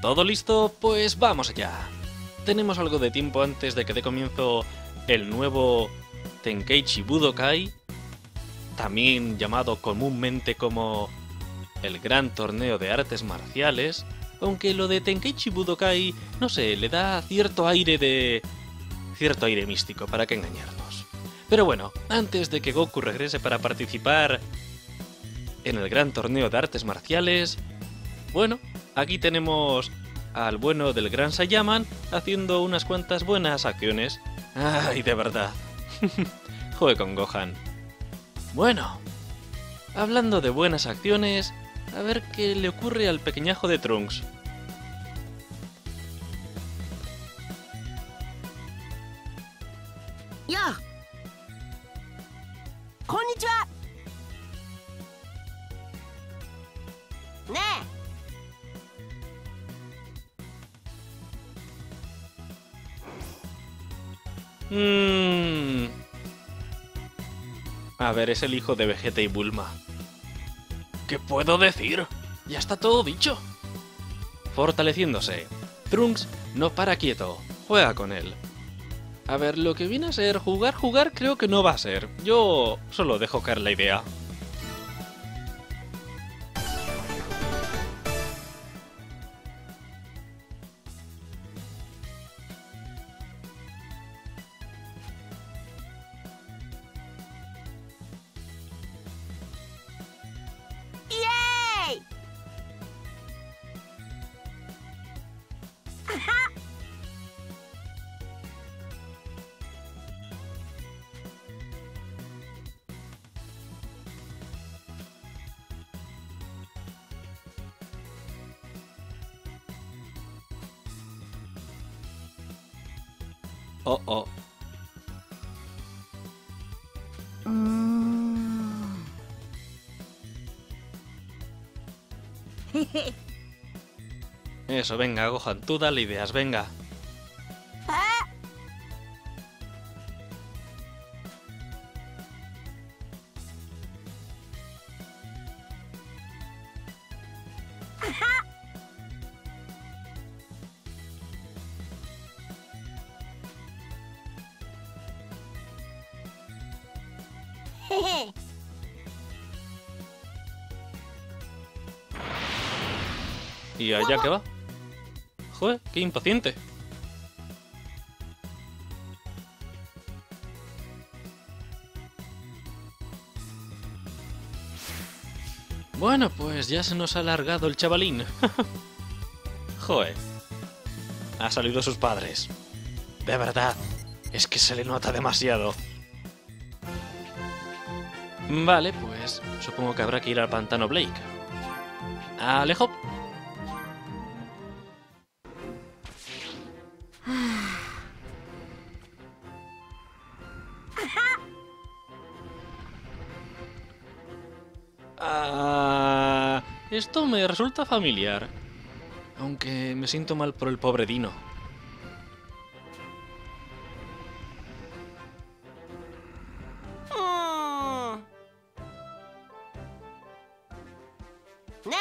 ¿Todo listo? Pues vamos allá. Tenemos algo de tiempo antes de que dé comienzo el nuevo Tenkeichi Budokai, también llamado comúnmente como el Gran Torneo de Artes Marciales, aunque lo de Tenkeichi Budokai, no sé, le da cierto aire de... cierto aire místico, para qué engañarnos. Pero bueno, antes de que Goku regrese para participar en el Gran Torneo de Artes Marciales, bueno, aquí tenemos al bueno del Gran Sayaman haciendo unas cuantas buenas acciones. Ay, de verdad. Joder con Gohan. Bueno, hablando de buenas acciones, a ver qué le ocurre al pequeñajo de Trunks. ¡Ya! ¡Konnichiwa! ¡Ne! Mmm. A ver, es el hijo de Vegeta y Bulma. ¿Qué puedo decir? Ya está todo dicho. Fortaleciéndose. Trunks no para quieto. Juega con él. A ver, lo que viene a ser jugar, jugar creo que no va a ser. Yo solo dejo caer la idea. Eso, venga, Gohan, tú dale ideas, venga. Impaciente. Bueno, pues ya se nos ha alargado el chavalín. Joder. Ha salido sus padres. De verdad, es que se le nota demasiado. Vale, pues supongo que habrá que ir al pantano Blake. Alejo. Ah, esto me resulta familiar. Aunque me siento mal por el pobre Dino. Mm.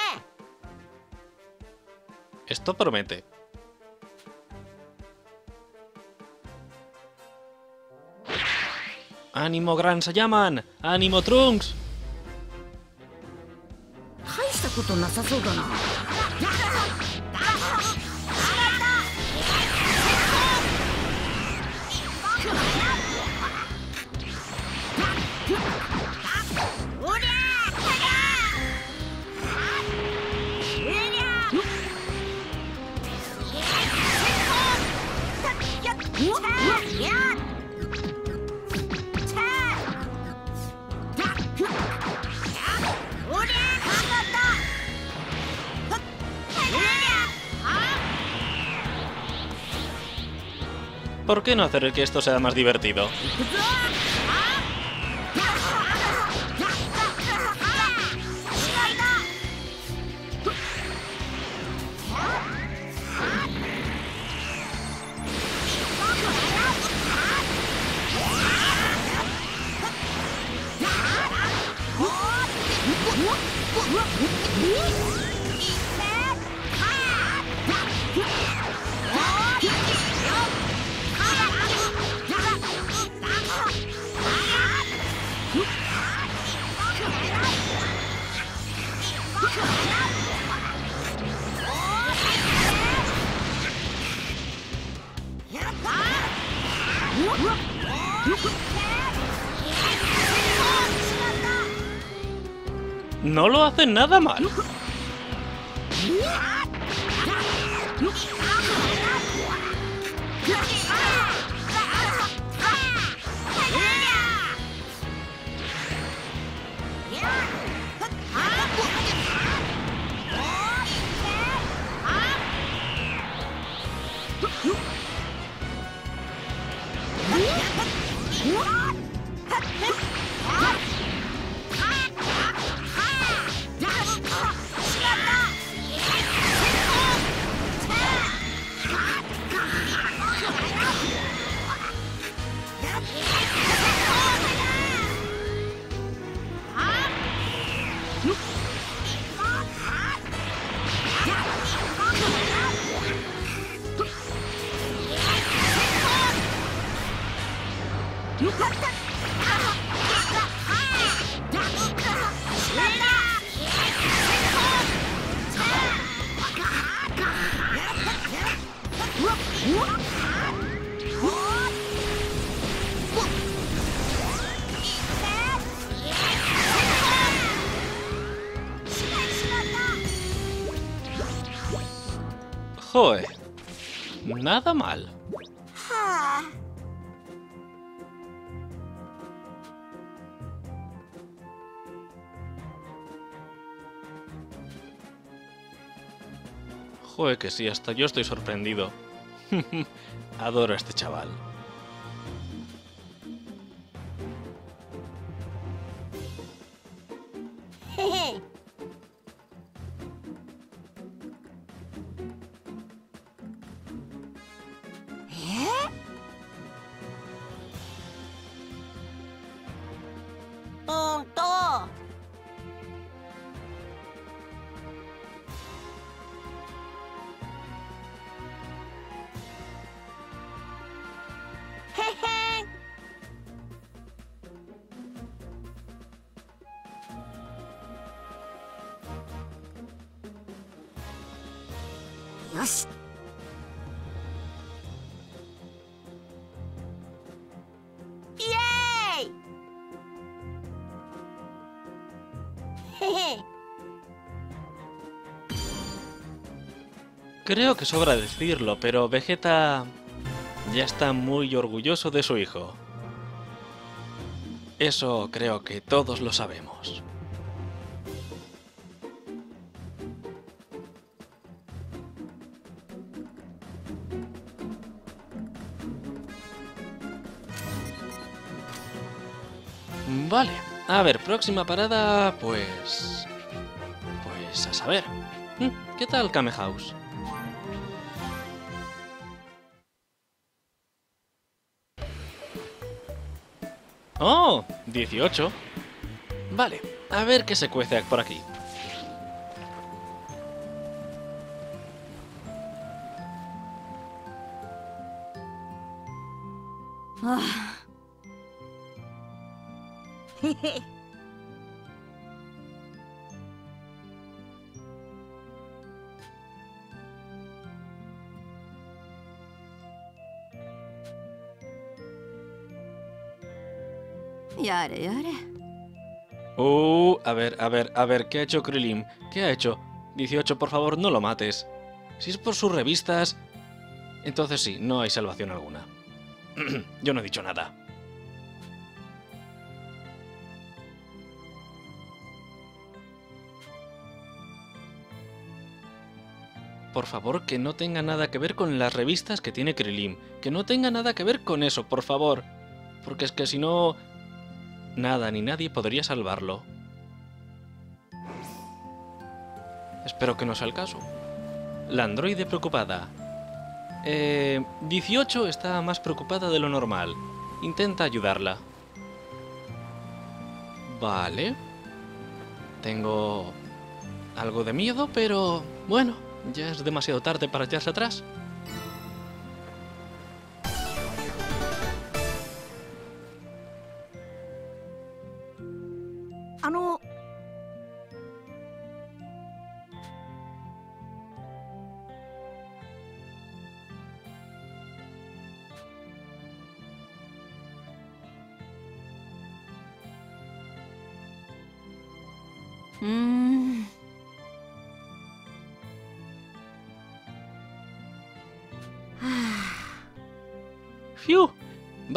Esto promete. ¡Ánimo, Gran Sayaman! ¡Ánimo, Trunks! ¿Por qué no hacer que esto sea más divertido? another month. Joder, nada mal. Joder, que sí, hasta yo estoy sorprendido. Adoro a este chaval. Creo que sobra decirlo, pero Vegeta ya está muy orgulloso de su hijo. Eso creo que todos lo sabemos. Vale, a ver, próxima parada, pues... Pues a saber. Mm, ¿Qué tal Kame House? ¡Oh! 18. Vale, a ver qué se cuece por aquí. Uh, a ver, a ver, a ver, ¿qué ha hecho Krillin? ¿Qué ha hecho? 18, por favor, no lo mates. Si es por sus revistas... Entonces sí, no hay salvación alguna. Yo no he dicho nada. Por favor, que no tenga nada que ver con las revistas que tiene Krillin. Que no tenga nada que ver con eso, por favor. Porque es que si no... Nada ni nadie podría salvarlo. Espero que no sea el caso. La androide preocupada. Eh, 18 está más preocupada de lo normal. Intenta ayudarla. Vale. Tengo algo de miedo, pero bueno, ya es demasiado tarde para echarse atrás.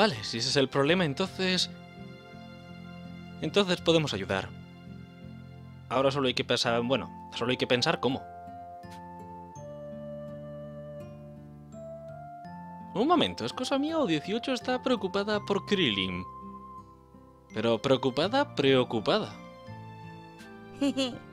Vale, si ese es el problema, entonces... Entonces podemos ayudar. Ahora solo hay que pensar... Bueno, solo hay que pensar cómo. Un momento, ¿es cosa mía o 18 está preocupada por Krillin? Pero preocupada, preocupada.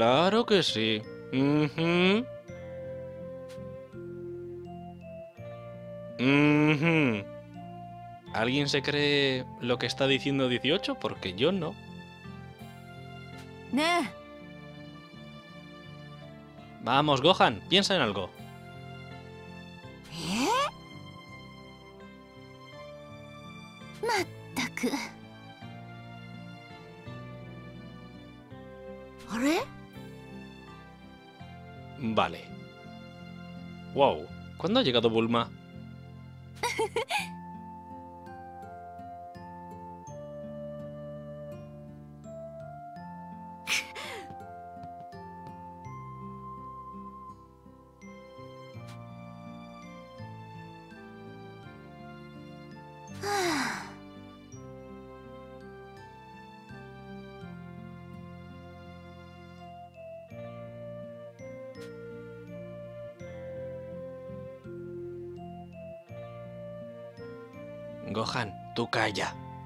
Claro que sí. Mhm. Mhm. ¿Alguien se cree lo que está diciendo 18? Porque yo no. ね Vamos, Gohan, piensa en algo. ¿Cuándo ha llegado Bulma?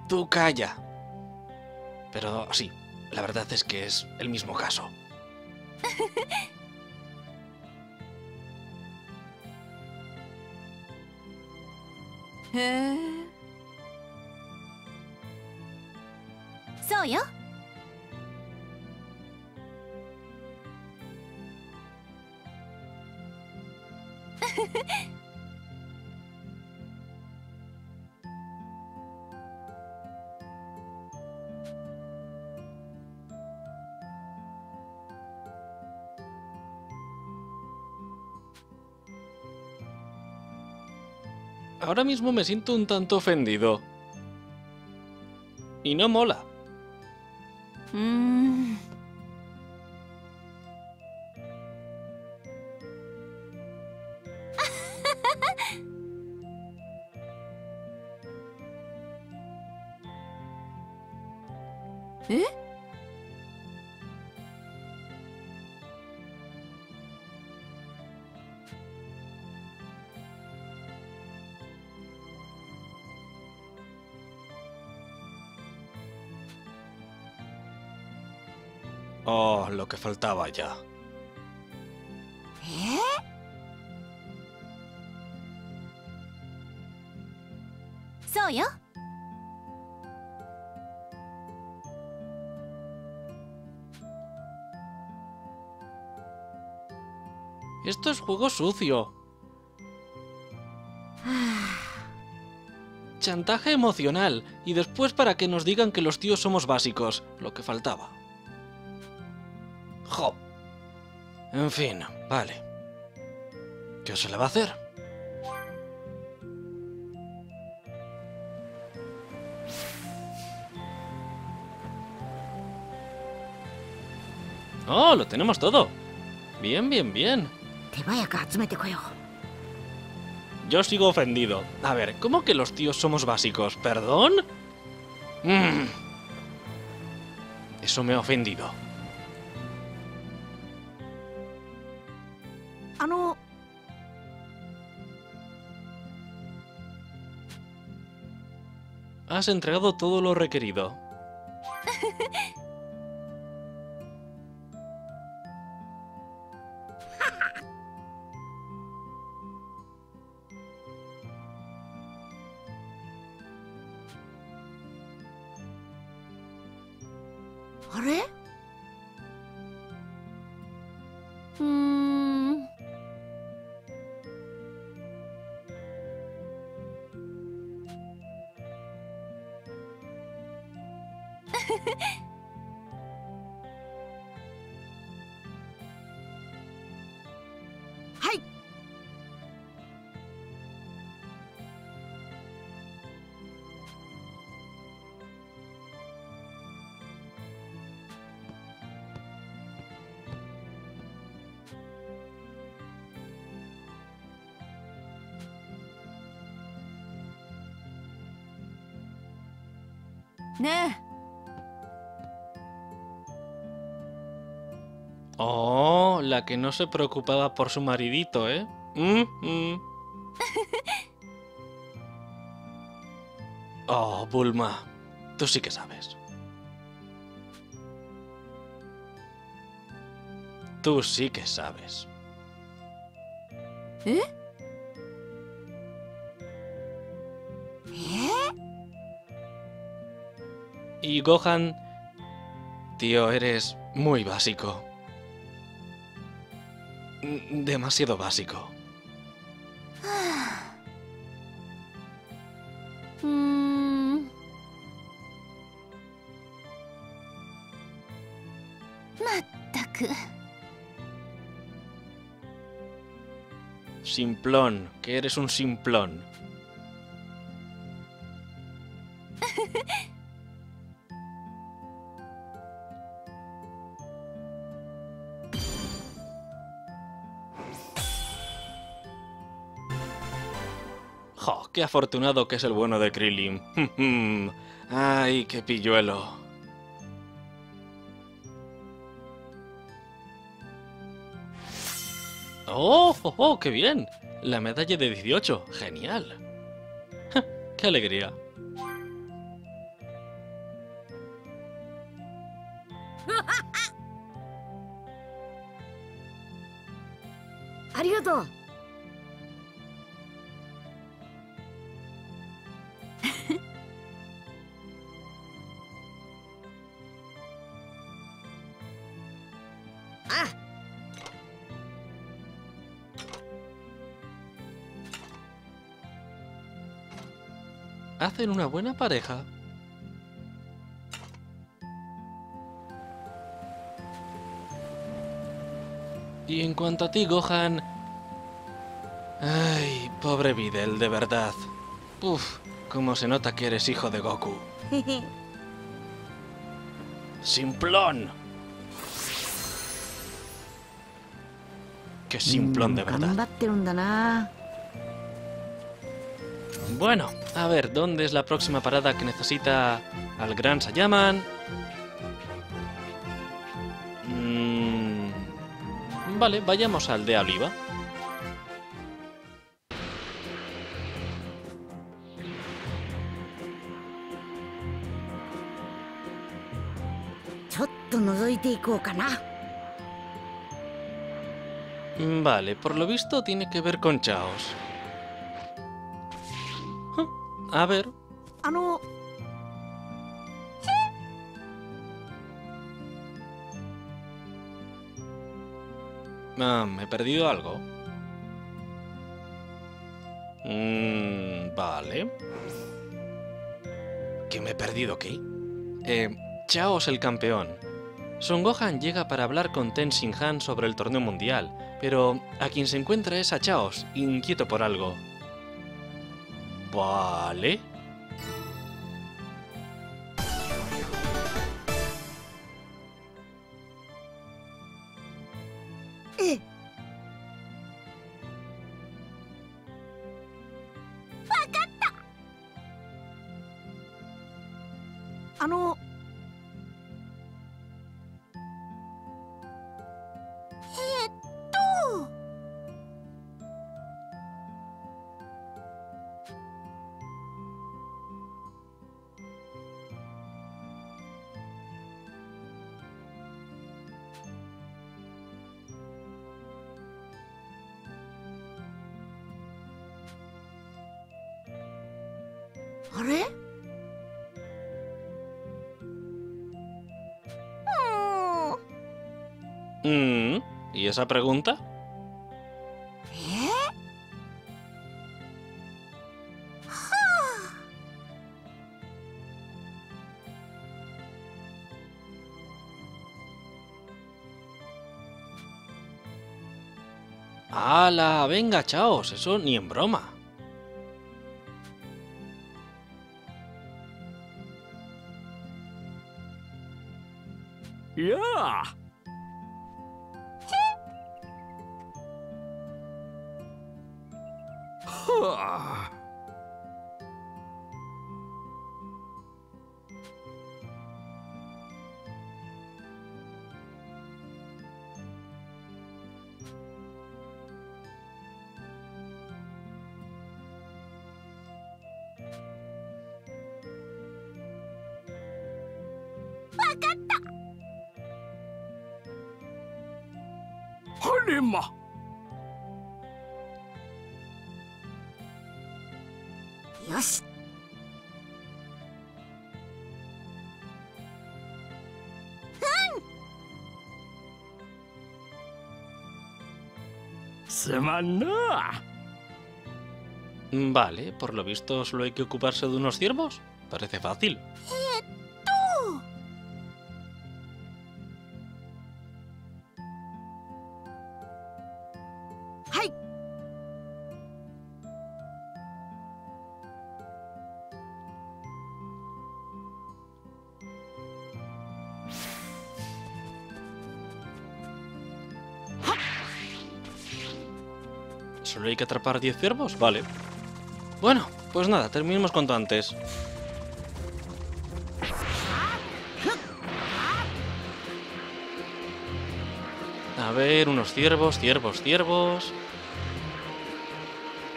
Tú calla. Pero sí, la verdad es que es el mismo caso. Ahora mismo me siento un tanto ofendido. Y no mola. うー lo que faltaba ya. ¿Eh? ¿Soy yo? Esto es juego sucio. Ah. Chantaje emocional, y después para que nos digan que los tíos somos básicos, lo que faltaba. En fin, vale. ¿Qué se le va a hacer? ¡Oh, lo tenemos todo! Bien, bien, bien. Yo sigo ofendido. A ver, ¿cómo que los tíos somos básicos? ¿Perdón? Mm. Eso me ha ofendido. Has entregado todo lo requerido. Que no se preocupaba por su maridito, ¿eh? Mm, mm. Oh, Bulma, tú sí que sabes. Tú sí que sabes. ¿Eh? ¿Eh? Y Gohan, tío, eres muy básico demasiado básico. Ah. Mm. Simplón, que eres un simplón. Afortunado que es el bueno de Krillin! ¡Ay, qué pilluelo! ¡Oh, oh, oh! ¡Qué bien! La medalla de 18. ¡Genial! ¡Qué alegría! hacen una buena pareja. Y en cuanto a ti, Gohan... Ay, pobre Videl, de verdad. Uf, cómo se nota que eres hijo de Goku. Simplón. Qué simplón de verdad. Bueno, a ver, ¿dónde es la próxima parada que necesita al Gran Sayaman? Mm, vale, vayamos al de Oliva. Vale, por lo visto tiene que ver con Chaos. A ver, あの ah, ¿me he perdido algo? Mm, vale. ¿Que me he perdido qué? Eh, Chaos el campeón. Son Gohan llega para hablar con Ten Shin Han sobre el torneo mundial, pero a quien se encuentra es a Chaos, inquieto por algo. Vale. Eh. あの ¿Y esa pregunta? え ¡Hala! Venga, Chaos, eso ni en broma. maná. Vale, por lo visto solo hay que ocuparse de unos ciervos. Parece fácil. Atrapar 10 ciervos? Vale. Bueno, pues nada, terminemos cuanto antes. A ver, unos ciervos, ciervos, ciervos.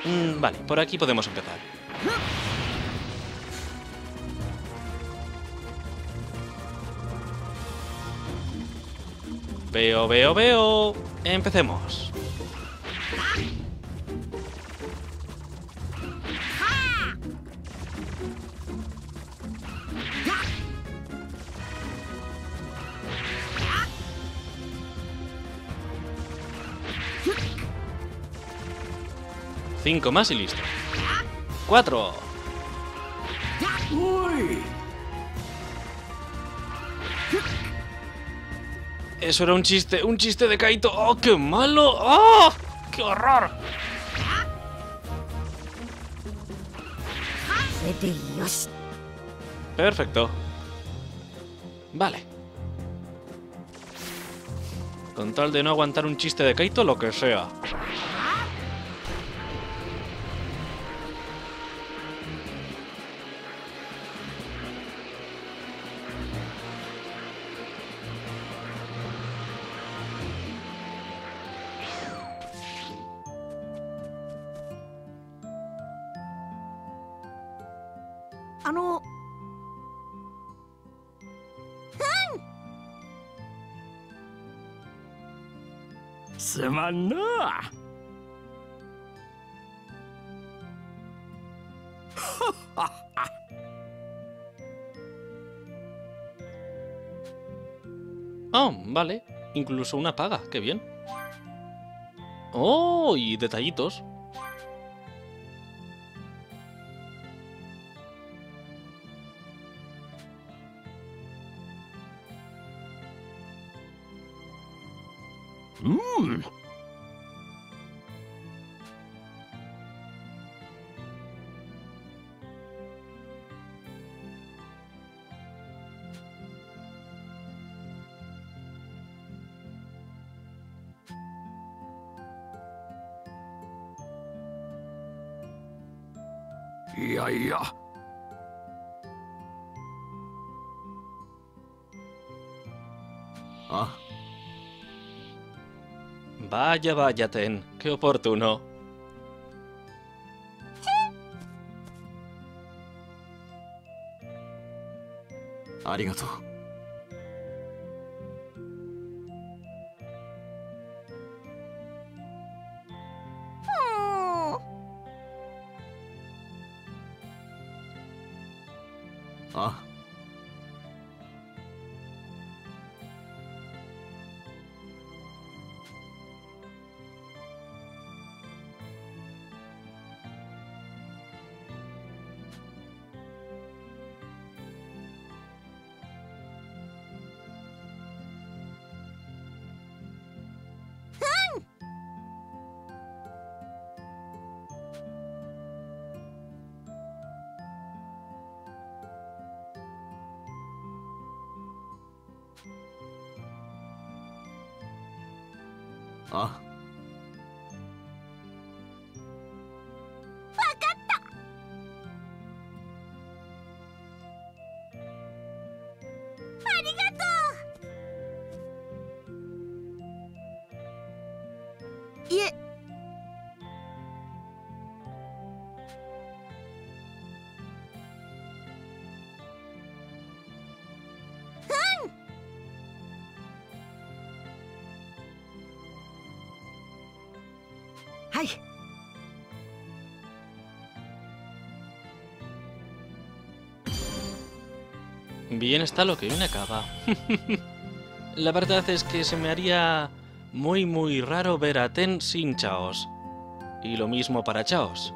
Mm, vale, por aquí podemos empezar. Veo, veo, veo. Empecemos. Cinco más y listo. Cuatro. Eso era un chiste, un chiste de Kaito. ¡Oh, qué malo! ¡Oh, qué horror! Perfecto. Vale. Con tal de no aguantar un chiste de Kaito, lo que sea. Anna! Ah, vale. Incluso una paga, qué bien. ¡Oh! Y detallitos. Vaya, vaya, Ten. Qué oportuno. あ Bien está lo que bien acaba. La verdad es que se me haría muy muy raro ver a Ten sin Chaos. Y lo mismo para Chaos.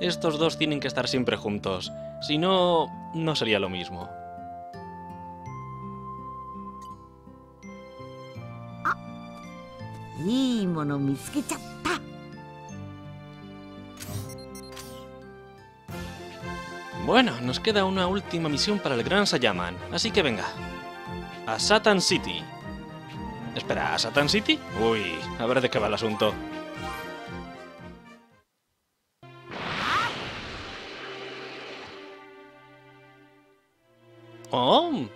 Estos dos tienen que estar siempre juntos. Si no, no sería lo mismo. い Bueno, nos queda una última misión para el Gran Sayaman, así que venga. A Satan City. Espera, ¿a Satan City? Uy, a ver de qué va el asunto. ¡Oh!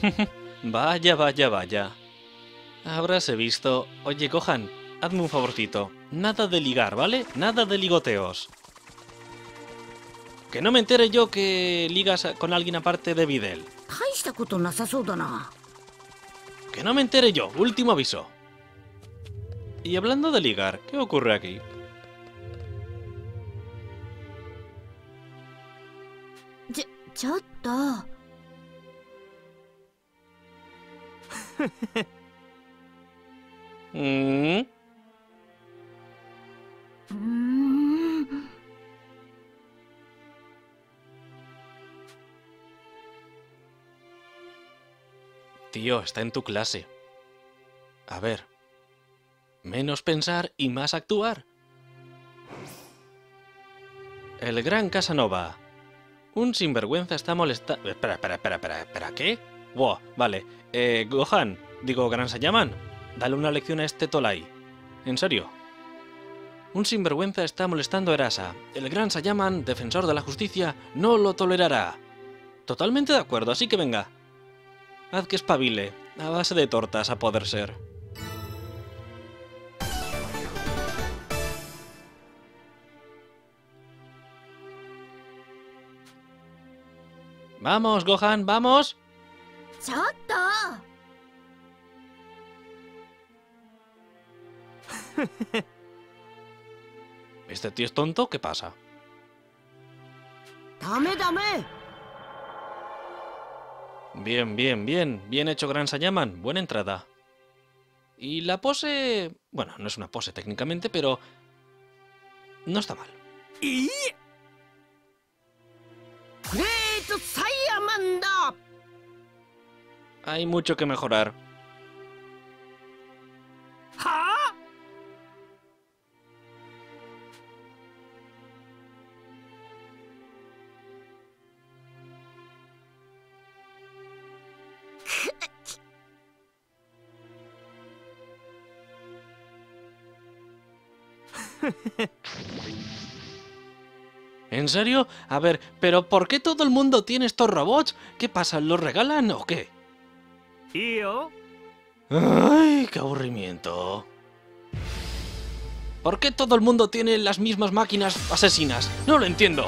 vaya, vaya, vaya. Habráse visto. Oye, Gohan, hazme un favorcito. Nada de ligar, ¿vale? Nada de ligoteos. Que no me entere yo que ligas con alguien aparte de Videl. Que no me entere yo, último aviso. Y hablando de ligar, ¿qué ocurre aquí? ¿Mm? Tío, está en tu clase. A ver. Menos pensar y más actuar. El gran Casanova. Un sinvergüenza está molesta... Espera, espera, espera, espera, espera, ¿qué? Wow, vale. Eh, Gohan, digo, Gran Sayaman, dale una lección a este Tolai. ¿En serio? Un sinvergüenza está molestando a Erasa. El Gran Sayaman, defensor de la justicia, no lo tolerará. Totalmente de acuerdo, así que venga. Haz que espabile, a base de tortas a poder ser. ¡Vamos, Gohan, vamos! ¡Choto! ¿Este tío es tonto? ¿Qué pasa? ¡Dame, dame! Bien, bien, bien. Bien hecho, Gran Sayaman. Buena entrada. Y la pose... Bueno, no es una pose técnicamente, pero... No está mal. ¿Y? Hay mucho que mejorar. ¿En serio? A ver, ¿pero por qué todo el mundo tiene estos robots? ¿Qué pasa, los regalan o qué? ¿Tío? ¡Ay, qué aburrimiento! ¿Por qué todo el mundo tiene las mismas máquinas asesinas? No lo entiendo.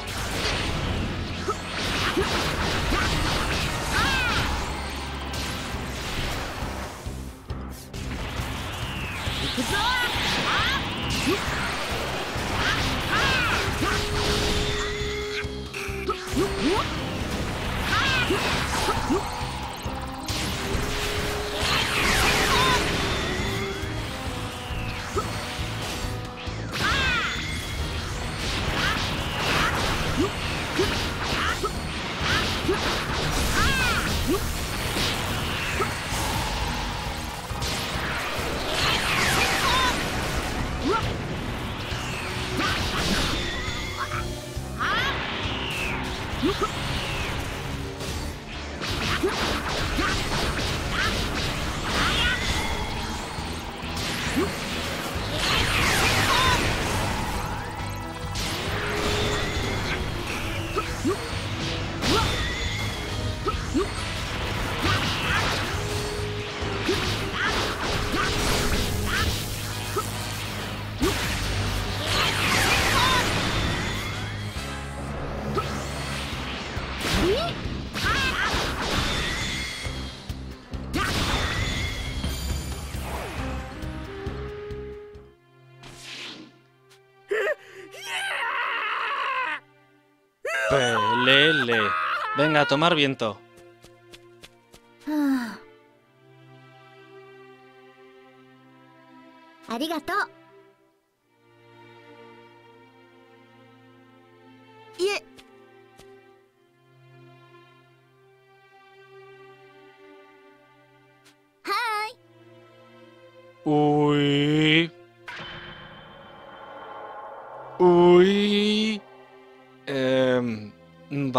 A tomar viento.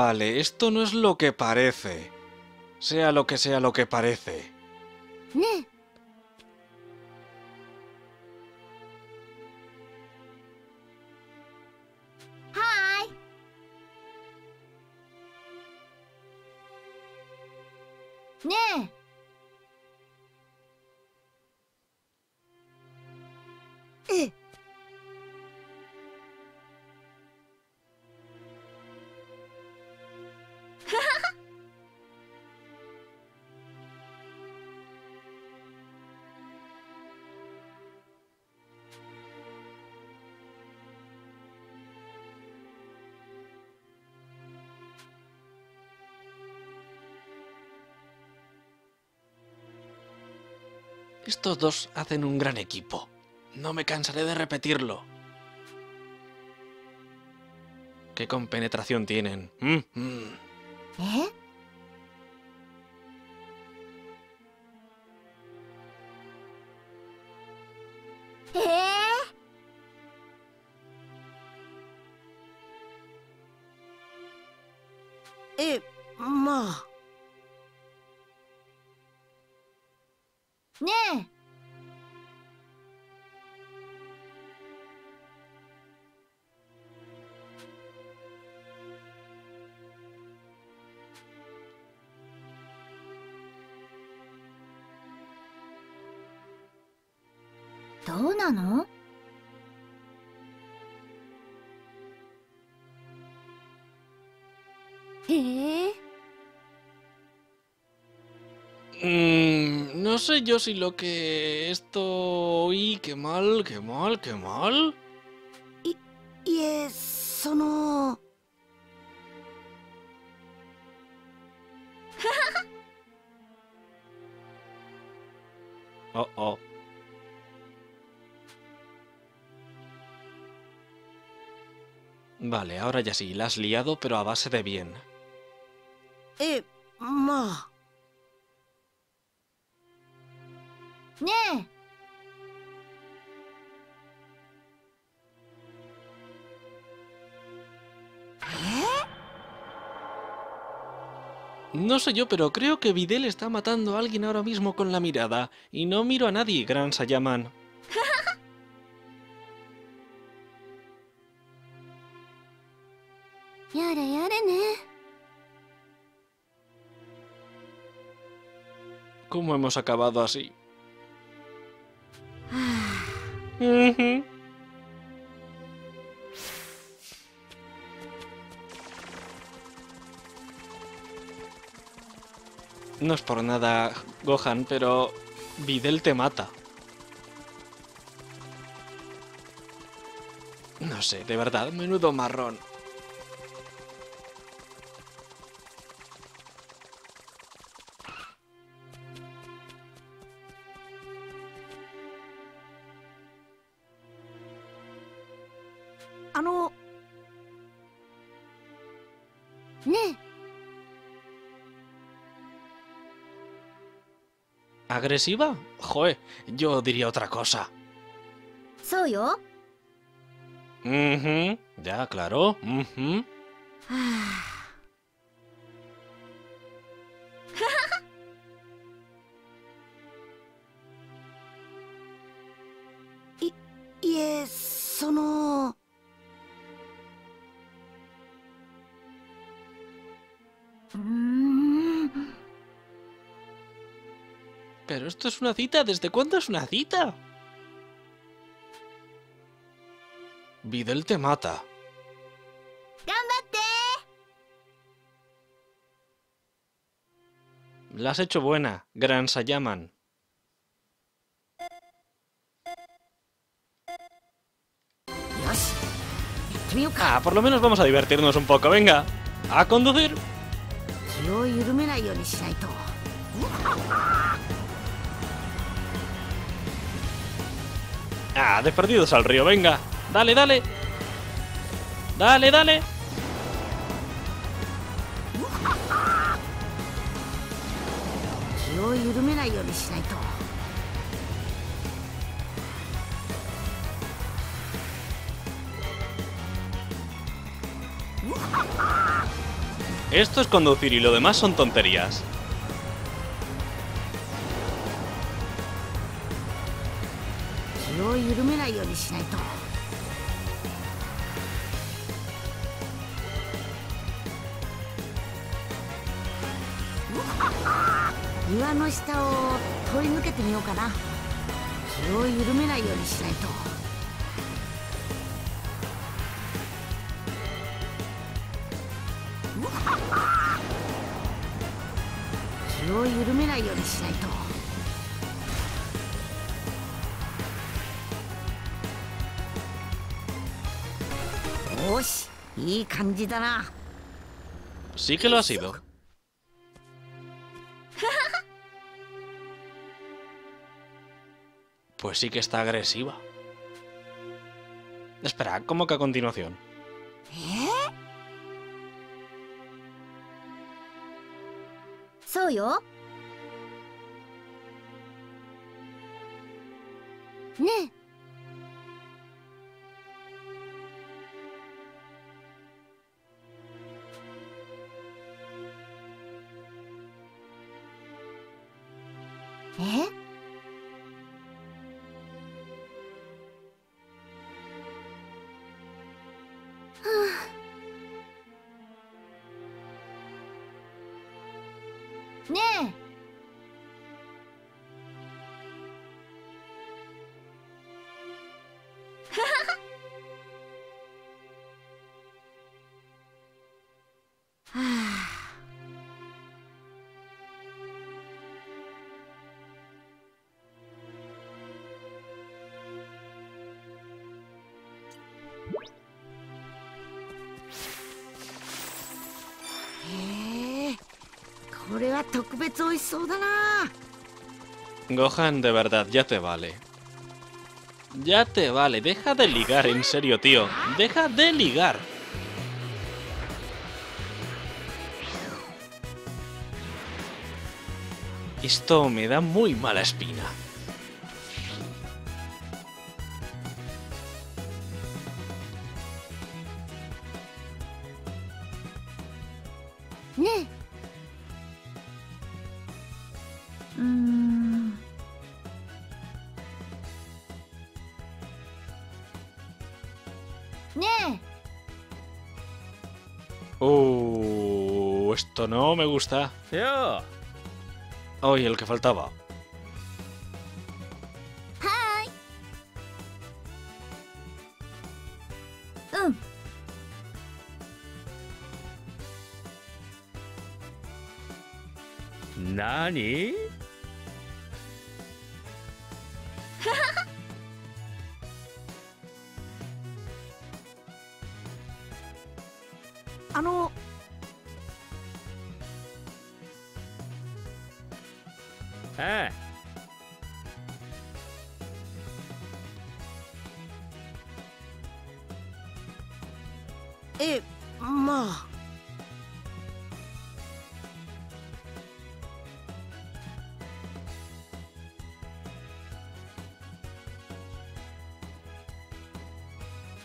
Vale, esto no es lo que parece. Sea lo que sea lo que parece. Estos dos hacen un gran equipo. No me cansaré de repetirlo. ¿Qué compenetración tienen? Mm, mm. え なのへえ Mm, no sé yo si lo que esto... Uy, qué mal, qué mal, qué mal. いえその Vale, ahora ya sí, la has liado, pero a base de bien. Eh, ma. ¡Ne! No sé yo, pero creo que Videl está matando a alguien ahora mismo con la mirada, y no miro a nadie, Gran Sayaman. ¿Cómo hemos acabado así? No es por nada, Gohan, pero Videl te mata. No sé, de verdad, menudo marrón. agresiva? Joe, yo diría otra cosa. ¿Soy yo? Mhm, mm ya, claro. Mm -hmm. y, y eso Pero esto es una cita. ¿Desde cuándo es una cita? Videl te mata. La has hecho buena, Gran Sayaman. Ah, por lo menos vamos a divertirnos un poco, venga. A conducir. Ah, desperdidos al río, venga. Dale, dale. Dale, dale. Esto es conducir y lo demás son tonterías. を緩めないようにしないと。岩の下を通り抜けてみようかな。気を緩めないようにしないと。気を緩めないようにしないと。Sí que lo ha sido. Pues sí que está agresiva. Espera, ¿cómo que a continuación? ¿Eh? ¿Soy yo? これは特別美味しそうだな Gohan, de verdad, ya te vale. Ya te vale, deja de ligar, en serio, tío. Deja de ligar. Esto me da muy mala espina. No me gusta. よ Hoy el que faltaba. う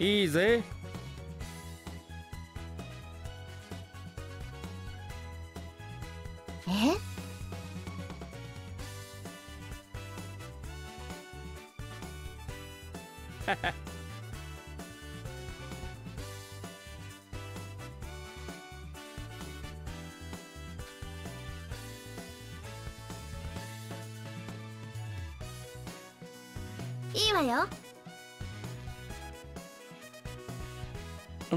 easy.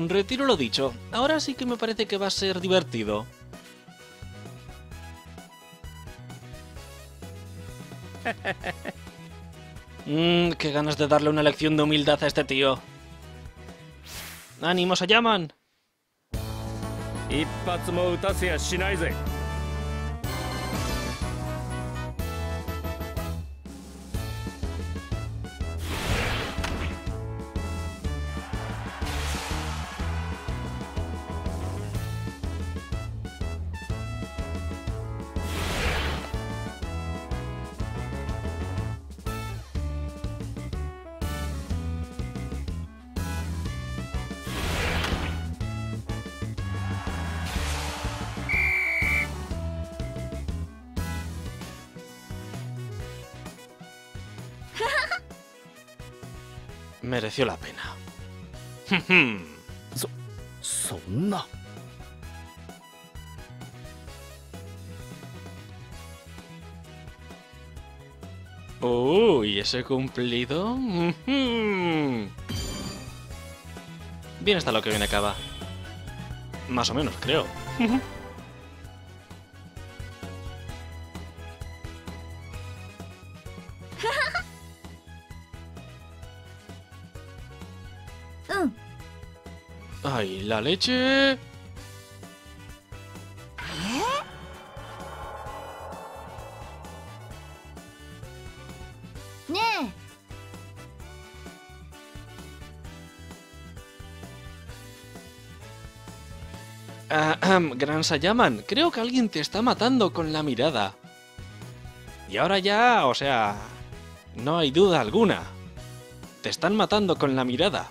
Retiro lo dicho. Ahora sí que me parece que va a ser divertido. Mmm, qué ganas de darle una lección de humildad a este tío. ¡Ánimo, se llaman! mereció la pena. Uy, ese cumplido. Bien está lo que viene acaba. Más o menos, creo. ¡Ay, la leche! ねえ ahem, Gran Sayaman, creo que alguien te está matando con la mirada. Y ahora ya, o sea, no hay duda alguna. Te están matando con la mirada.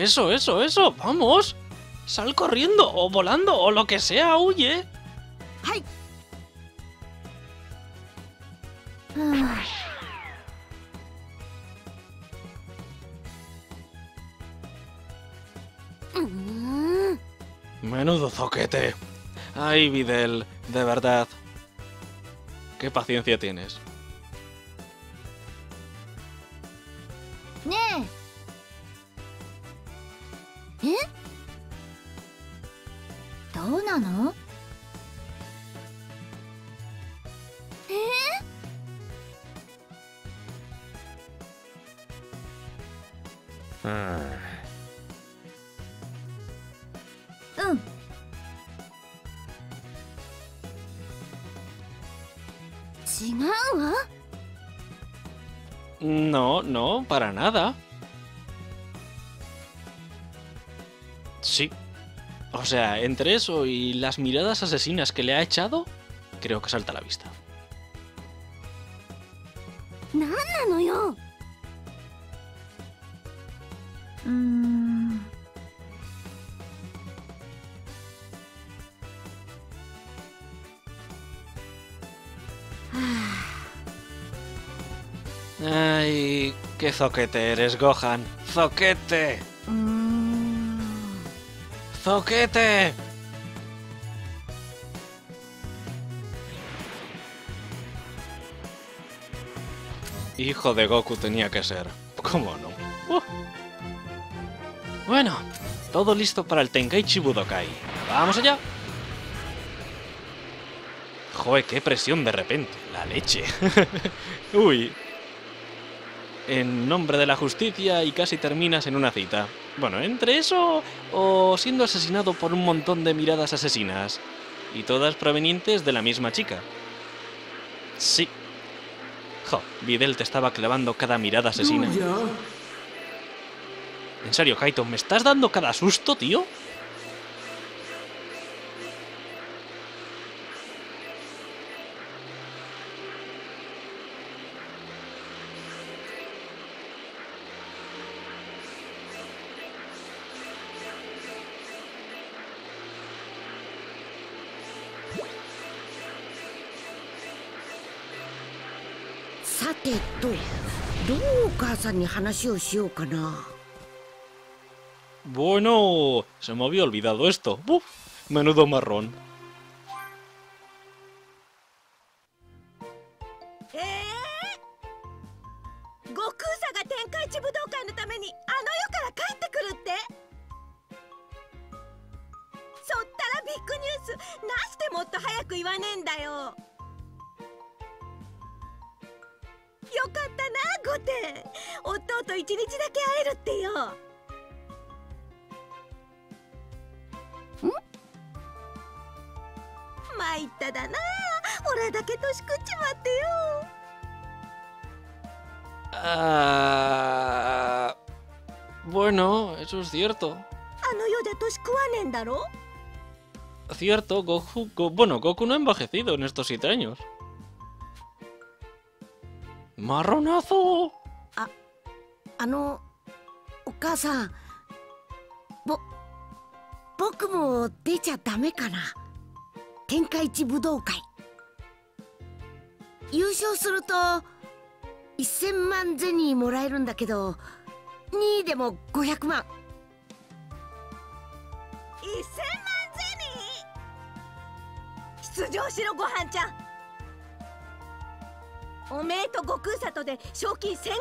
Eso, eso, eso, vamos. Sal corriendo o volando o lo que sea, huye. Ah. Menudo zoquete. Ay, Videl, de verdad. Qué paciencia tienes. O sea, entre eso y las miradas asesinas que le ha echado, creo que salta a la vista. Mm. Ay, qué zoquete eres, Gohan. ¡Zoquete! Zoquete. Hijo de Goku tenía que ser. ¿Cómo no? Uh. Bueno, todo listo para el Tenkaichi Budokai. ¡Vamos allá! Joder, qué presión de repente. La leche. Uy. En nombre de la justicia y casi terminas en una cita. Bueno, entre eso o siendo asesinado por un montón de miradas asesinas. Y todas provenientes de la misma chica. Sí. Jo, Videl te estaba clavando cada mirada asesina. En serio, Kaito, ¿me estás dando cada susto, tío?「さんに話をしようかな Bueno, se me había olvidado esto. Buf, menudo marrón. Cierto. あの世で年食わねえんだろ Cierto, Goku, Go- bueno, Goku no ha envejecido en estos siete años. ¡Marronazo! あのお母さんぼ僕も出ちゃダメかな天下一武道会優勝すると1000万銭もらえるんだけど2位でも500万1000万銭出場しろごはんちゃんおめえと悟空里で賞金1500万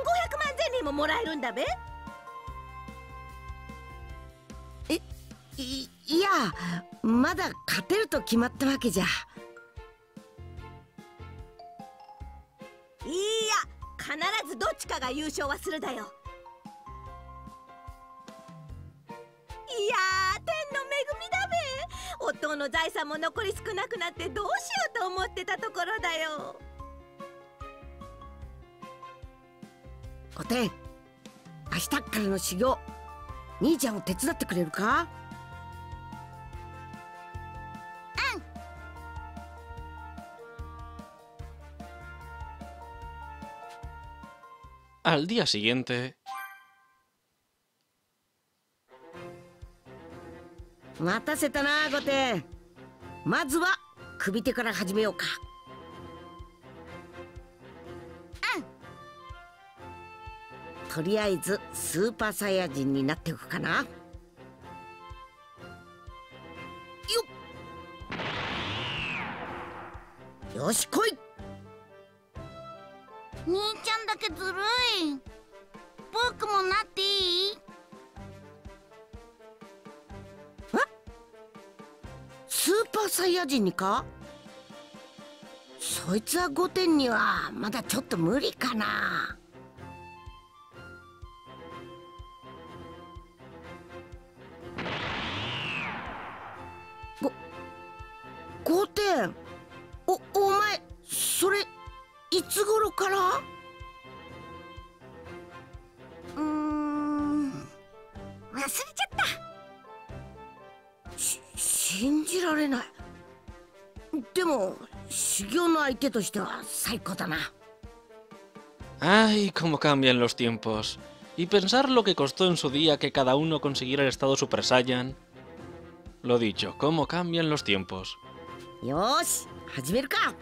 銭ももらえるんだべ。いいやまだ勝てると決まったわけじゃ。いいや必ずどっちかが優勝はするだよ。いやべ夫の財産も残り少なくなってどうしようと思ってたところだよ。5点明日からの修行兄ちゃんを手伝ってくれるか？Al día siguiente, 待たせたな5点まずは首手から始めようか。うん。とりあえずスーパーサイヤ人になっておくかな。よっ。よし来人にか？そいつは御殿にはまだちょっと無理かな。行の相手としては最高だな ¡ay, cómo cambian los tiempos! Y pensar lo que costó en su día que cada uno consiguiera el estado Super Saiyan. Lo dicho, cómo cambian los tiempos. よーし始めるか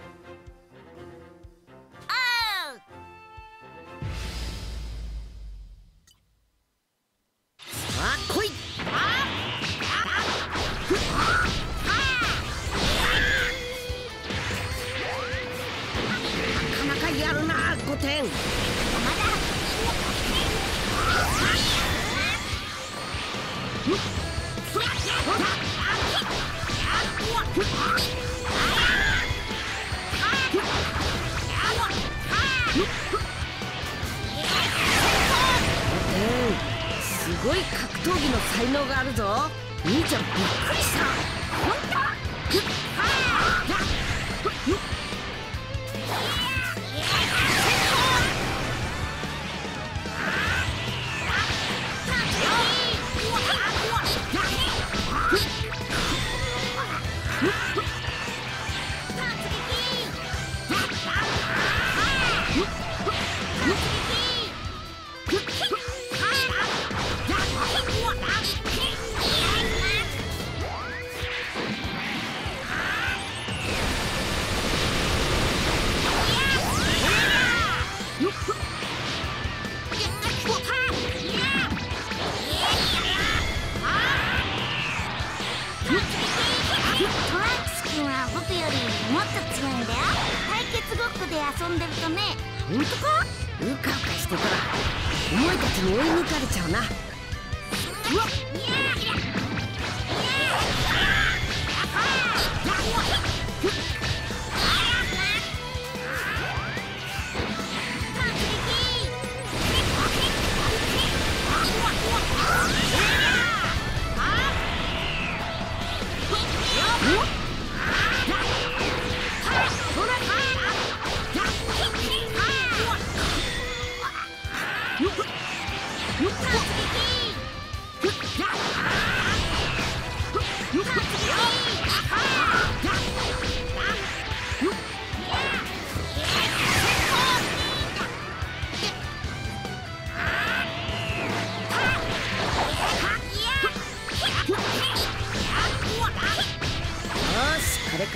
お前たちに追い抜かれちゃうな。う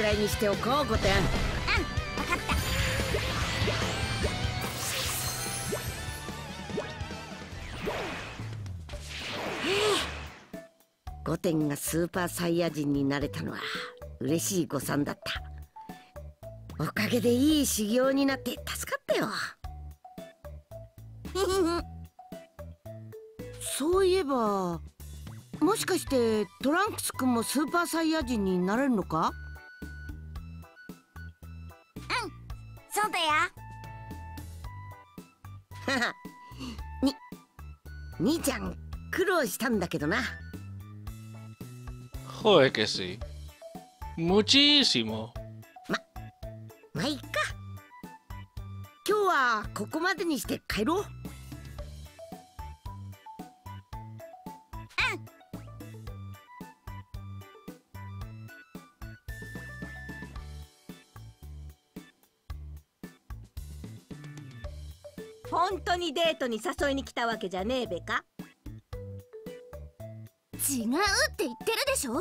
くらいにしておこうゴテン分かった。ゴテンがスーパーサイヤ人になれたのは嬉しい誤算だった。おかげでいい修行になって助かったよ。そういえばもしかしてトランクス君もスーパーサイヤ人になれるのか？そうだよ に兄ちゃん苦労したんだけどな Joder que sí. Muchísimo. まあいっか今日はここまでにして帰ろう本当にデートに誘いに来たわけじゃねえべか？違うって言ってるでしょ？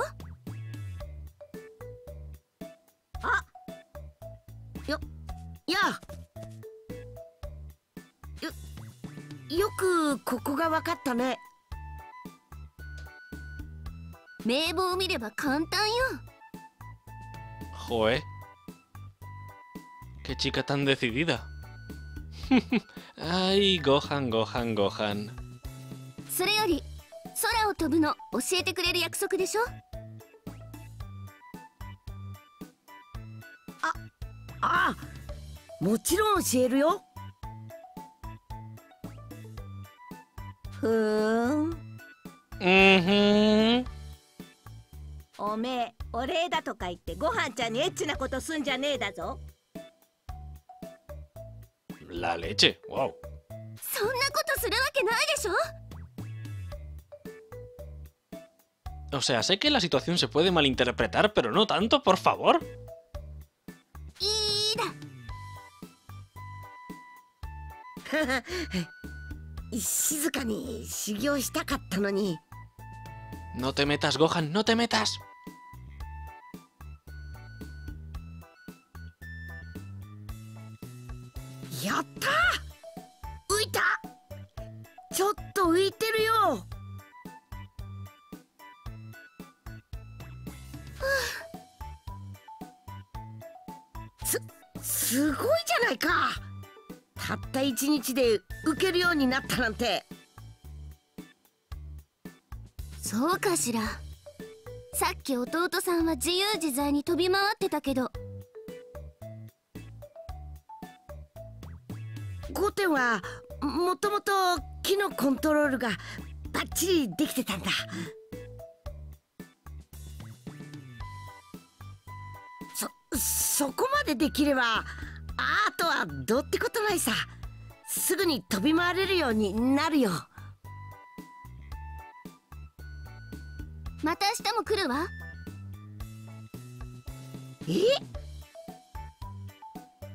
いや。よよくここが分かったね。名簿を見れば簡単よ。Joder. Qué chica tan decidida. Ay, Gohan, Gohan, Gohan. それより空を飛ぶの教えてくれる約束でしょ？ああもちろん教えるよふーん Mhm. おめえお礼だとか言ってご飯ちゃんにエッチなことすんじゃねえだぞ La leche. Wow. そんなことするわけないでしょ O sea, sé que la situación se puede malinterpretar, pero no tanto, por favor. いいだ静かに修行したかったのに No te metas, Gohan, no te metas. 1日で受けるようになったなんて。そうかしら。さっき弟さんは自由自在に飛び回ってたけど。ゴテはもともと木のコントロールがバッチリできてたんだ。そそこまでできればあとはどうってことないさ。すぐに飛び回れるようになるよ。また明日も来るわ。え？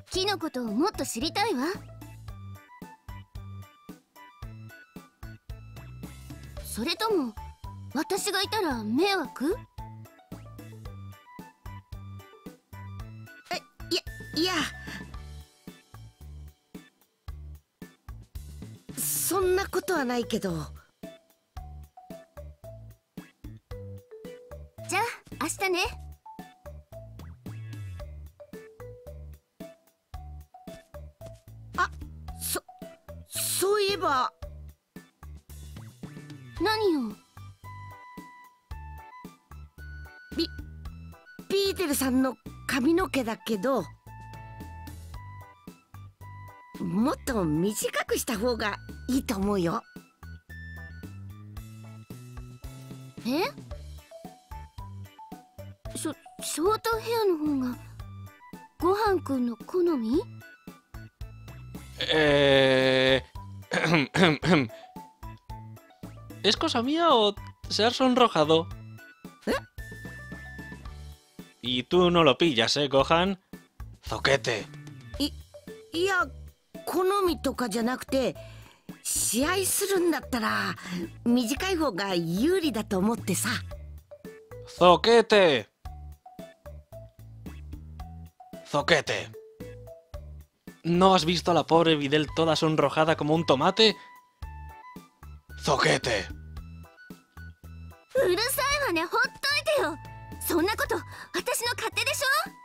木のことをもっと知りたいわ。それとも私がいたら迷惑？いやそんなことはないけど。じゃあ明日ね。そそういえば。何を？ピーテルさんの髪の毛だけどもっと短くした方がいいと思うよえショショートヘアの方がごはんくんの好み Eh... ¿Es cosa mía o se ha sonrojado? ¿Eh? Y tú no lo pillas, ¿eh, Gohan? Zoquete. いや 好みとかじゃなくて試合するんだったら短い方が有利だと思ってさ Zoquete. Zoquete. ¿No has visto a la pobre Videl toda sonrojada como un tomate? Zoquete. うるさいわねほっといてよそんなこと私の勝手でしょ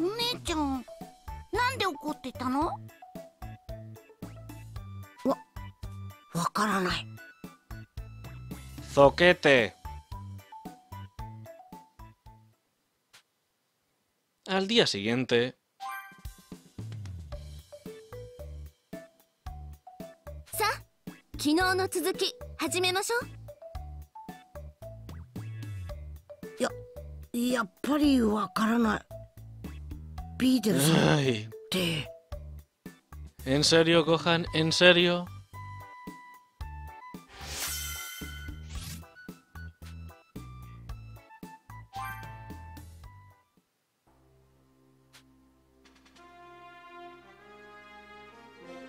姉ちゃんなんで怒ってたの？わわからない。Zoquete. Al día siguiente, さあ昨日の続き始めましょう。やっぱりわからない Peterson. Ay. ¿En serio, Gohan? ¿En serio?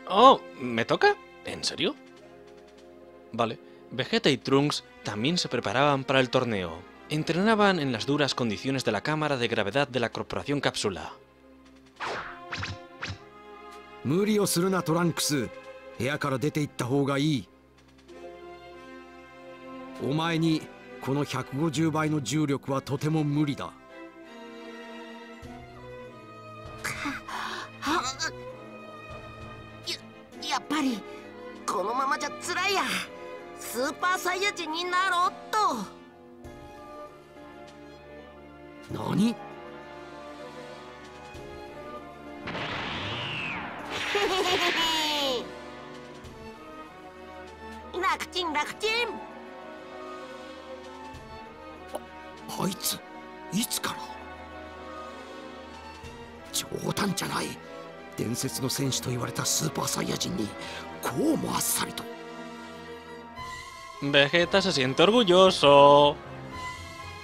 Oh, ¿me toca? ¿En serio? Vale. Vegeta y Trunks también se preparaban para el torneo. Entrenaban en las duras condiciones de la cámara de gravedad de la Corporación Cápsula. 無理をするなトランクス。部屋から出て行った方がいい。お前にこの150倍の重力はとても無理だ。ややっぱりこのままじゃ辛いや。スーパーサイヤ人になろうっと。何？楽ちん楽ちん。あいついつから？冗談じゃない伝説の戦士と言われたスーパーサイヤ人にこうもあっさりと。Vegeta se siente orgulloso.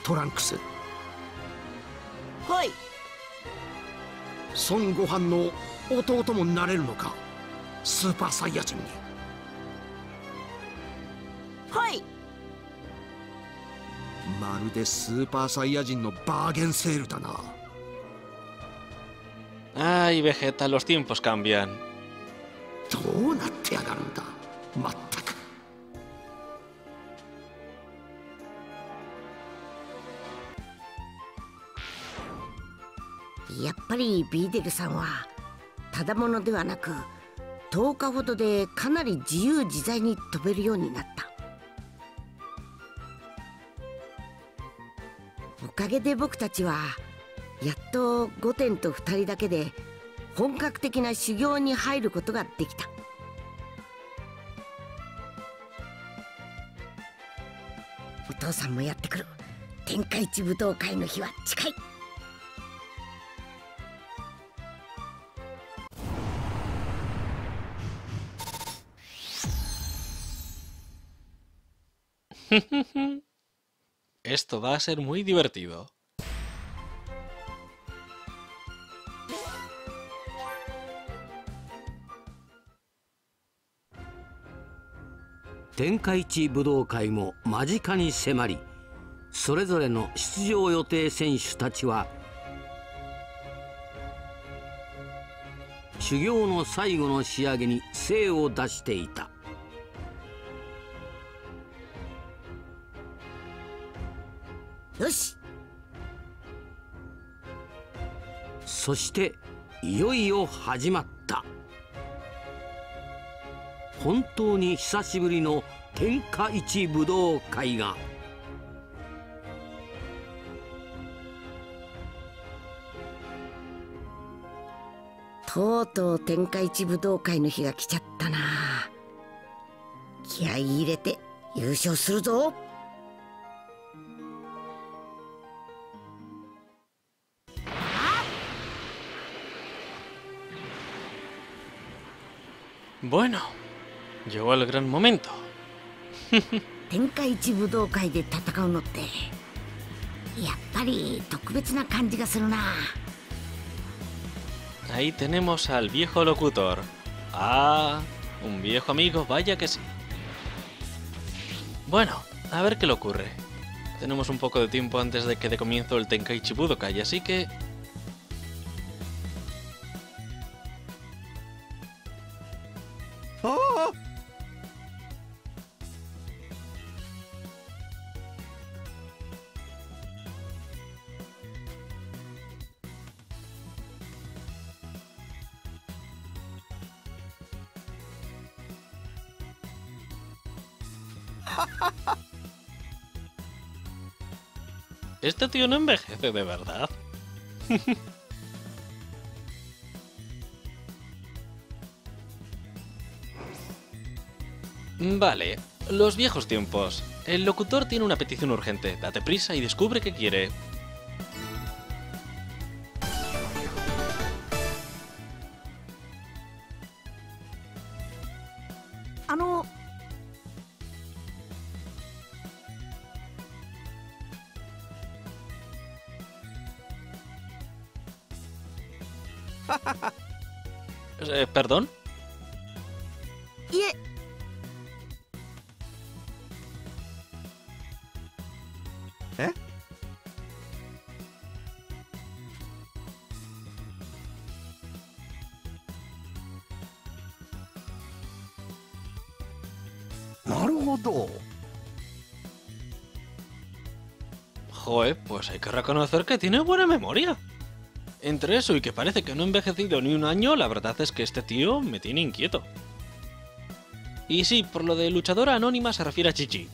トランクス。はい。孫悟飯の弟もなれるのか？スーパーサイヤ人に。はい。まるでスーパーサイヤ人のバーゲンセールだな。Ay, Vegeta, los tiempos cambian. どうなってやがるんだ？まったく。やっぱりビーデルさんはただものではなく10日ほどでかなり自由自在に飛べるようになった。おかげで僕たちはやっと5点と2人だけで本格的な修行に入ることができた。お父さんもやってくる。天下一武道会の日は近い。Esto va a ser muy divertido. 天下一武道会も間近に迫りそれぞれの出場予定選手たちは修行の最後の仕上げに精を出していたよし。そしていよいよ始まった。本当に久しぶりの天下一武道会が。とうとう天下一武道会の日が来ちゃったな。気合い入れて優勝するぞ。Bueno, llegó el gran momento. 天下一武道会で戦うのってやっぱり特別な感じがするな Ahí tenemos al viejo locutor. Ah, un viejo amigo, vaya que sí. Bueno, a ver qué le ocurre. tenemos un poco de tiempo antes de que dé comienzo el Tenkaichi Budokai, así que... tío no envejece de verdad. vale, los viejos tiempos. El locutor tiene una petición urgente. Date prisa y descubre qué quiere. ¿Perdón? ¿Eh? ¡Naruto! Pues hay que reconocer que tiene buena memoria. Entre eso y que parece que no ha envejecido ni un año, la verdad es que este tío me tiene inquieto. Y sí, por lo de luchadora anónima se refiere a Chichi.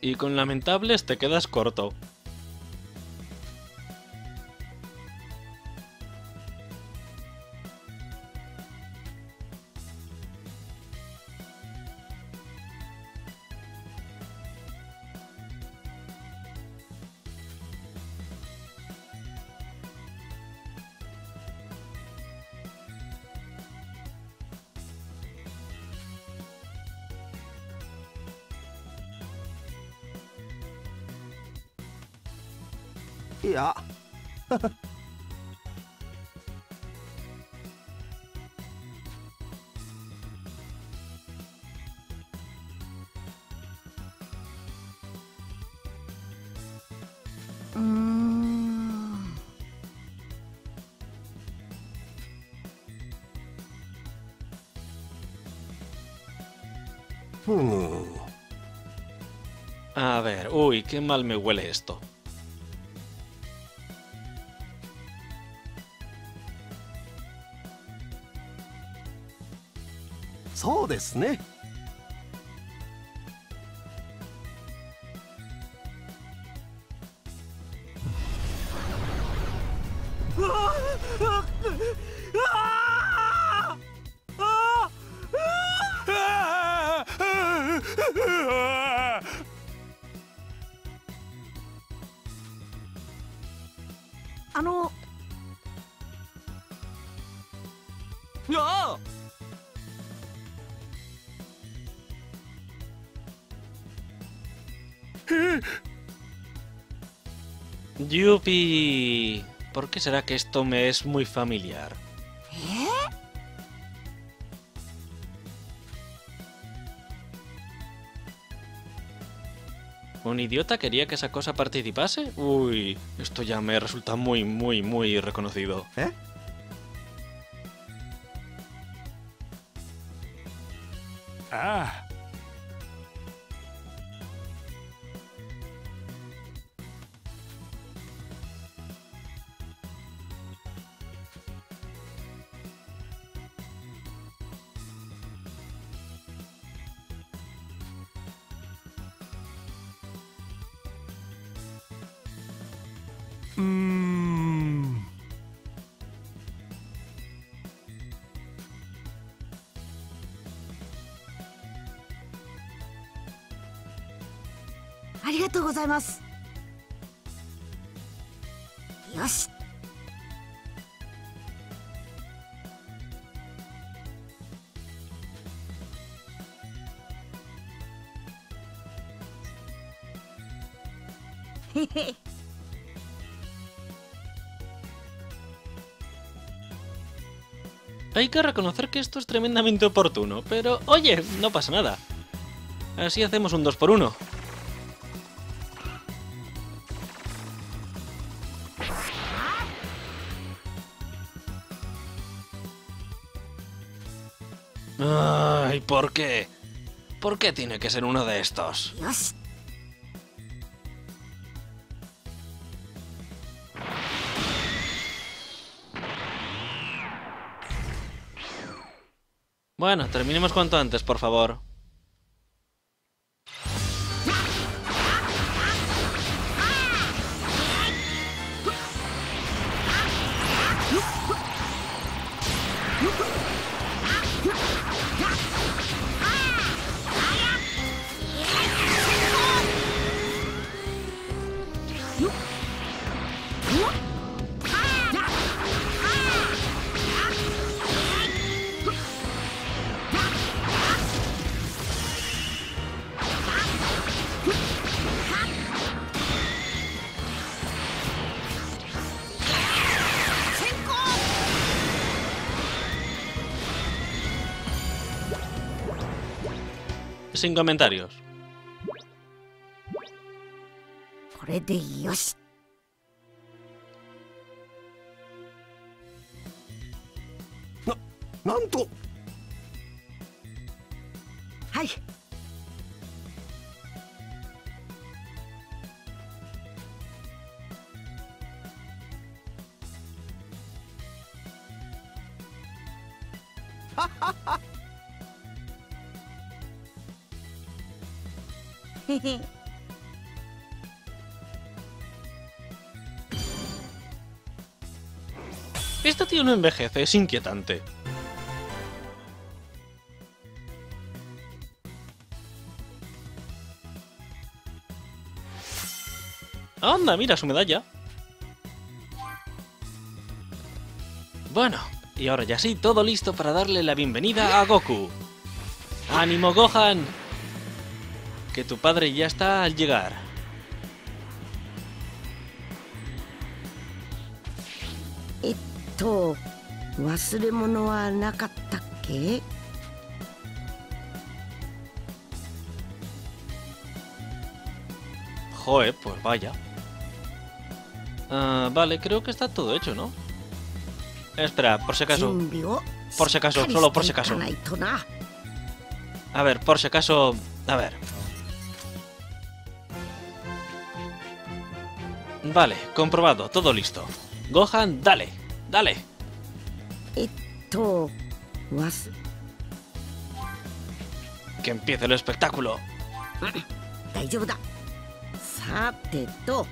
Y con lamentables te quedas corto. Qué mal me huele esto. そ ¡Yupi! ¿Por qué será que esto me es muy familiar? ¿Un idiota quería que esa cosa participase? Uy, esto ya me resulta muy, muy, muy reconocido. え ざいますよしへへ Hay que reconocer que esto es tremendamente oportuno, pero oye, no pasa nada. Así hacemos un 2 por 1 ¿por qué? ¿Por qué tiene que ser uno de estos? Bueno, terminemos cuanto antes, por favor. Sin comentarios. No envejece, es inquietante. Anda, mira su medalla. Bueno, y ahora ya sí, todo listo para darle la bienvenida a Goku. ¡Ánimo, Gohan! Que tu padre ya está al llegar. 忘れ物はなかったっけ Joder, pues vaya. Ah, vale, creo que está todo hecho, ¿no? Espera, por si acaso. 準備を Por si acaso, しっかり solo por し si ていか acaso. ないとな A ver, por si acaso. A ver. Vale, comprobado, todo listo. Gohan, dale, dale. えっとわす Que empiece el espectáculo. 大丈夫ださてと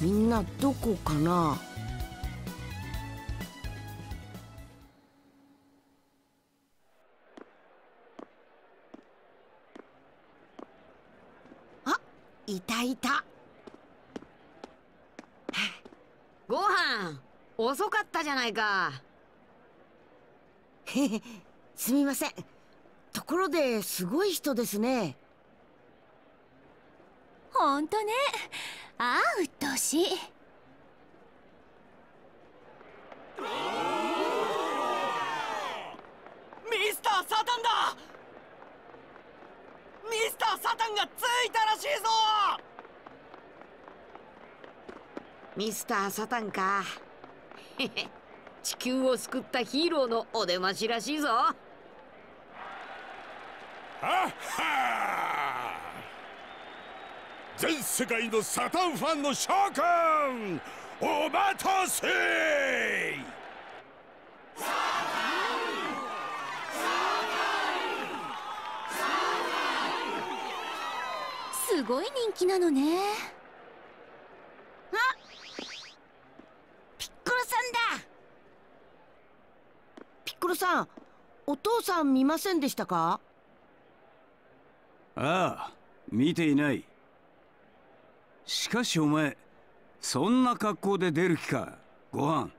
みんなどこかなあいたいたご飯遅かったじゃないか すみません。ところですごい人ですね。ほんとね。ああ鬱陶しい。ミスターサタンだ。ミスターサタンがついたらしいぞ。ミスターサタンか。へへ地球を救ったヒーローのお出ましらしいぞ。はっは全世界のサタンファンの諸君お待たせ!すごい人気なのね。ピッコロさんだピッコロさんお父さん見ませんでしたか？ああ見ていない。しかしお前そんな格好で出る気かご飯。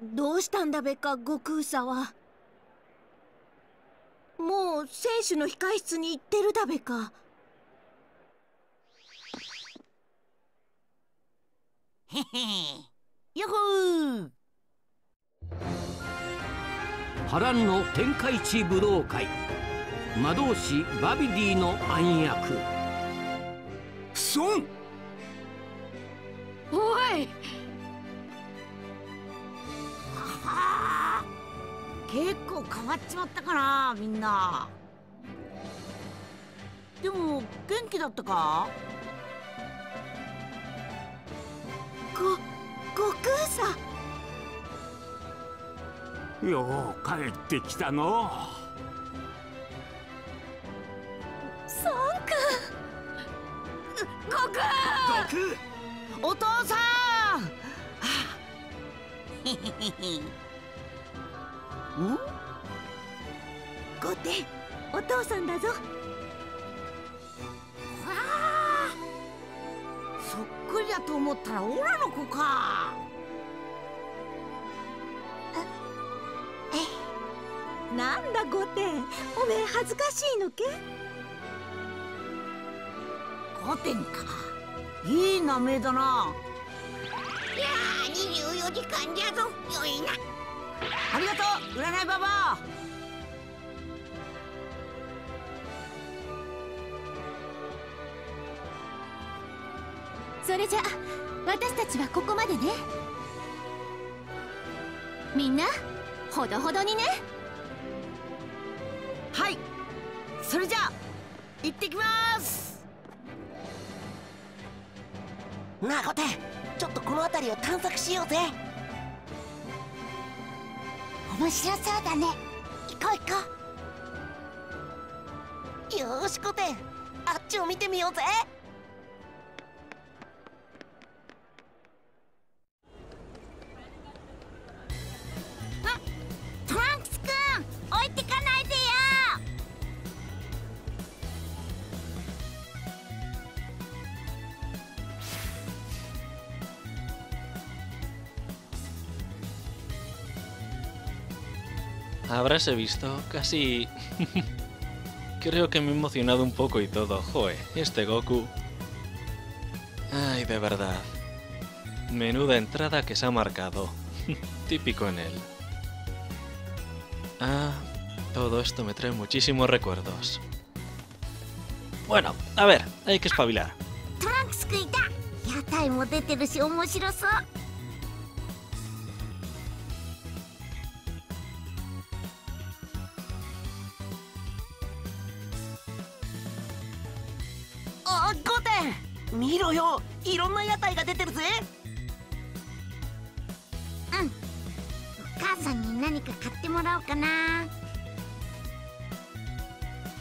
どうしたんだべか悟空さは。もう選手の控室に行ってるだべか。へへよほー波乱の天下一武道会。魔導士バビディの暗躍。孫！おい！結構変わっちまったかなみんな。でも元気だったか？ご悟空さよう帰ってきたの。孫悟空お父さん。へへへへん御殿お父さんだぞ。そっくりだと思ったらオラの子かなんだ御殿。おめえ恥ずかしいのけ？御殿か。いい名前だな。いやー24時間じゃぞ。よいな。ありがとう占いババア。それじゃ私たちはここまでね。みんな？ほどほどにね。はい。それじゃあ行ってきます。なあコテちょっとこの辺りを探索しようぜ。面白そうだね。行こう行こよーしコテあっちを見てみようぜ Habráse visto casi... Creo que me he emocionado un poco y todo. Joe, este Goku... Ay, de verdad. Menuda entrada que se ha marcado. Típico en él. Ah, todo esto me trae muchísimos recuerdos. Bueno, a ver, hay que espabilar. 見ろよ。いろんな屋台が出てるぜ。うん。お母さんに何か買ってもらおうかな。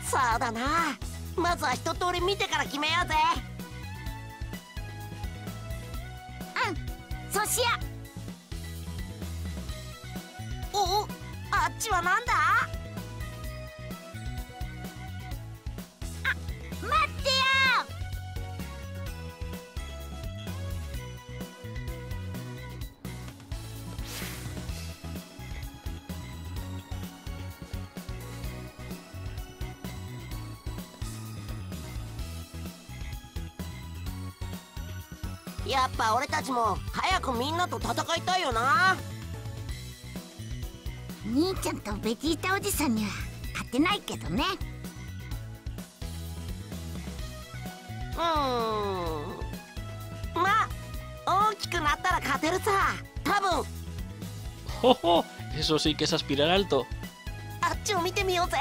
そうだな。まずは一通り見てから決めようぜ。うん。そうしよおおあっちはなんだ？ぱ俺たちも早くみんなと戦いたいよな。兄ちゃんとベジータおじさんには勝てないけどね。うーん。まあ大きくなったら勝てるさ。多分. Eso sí que es aspirar alto. あっちを見てみようぜ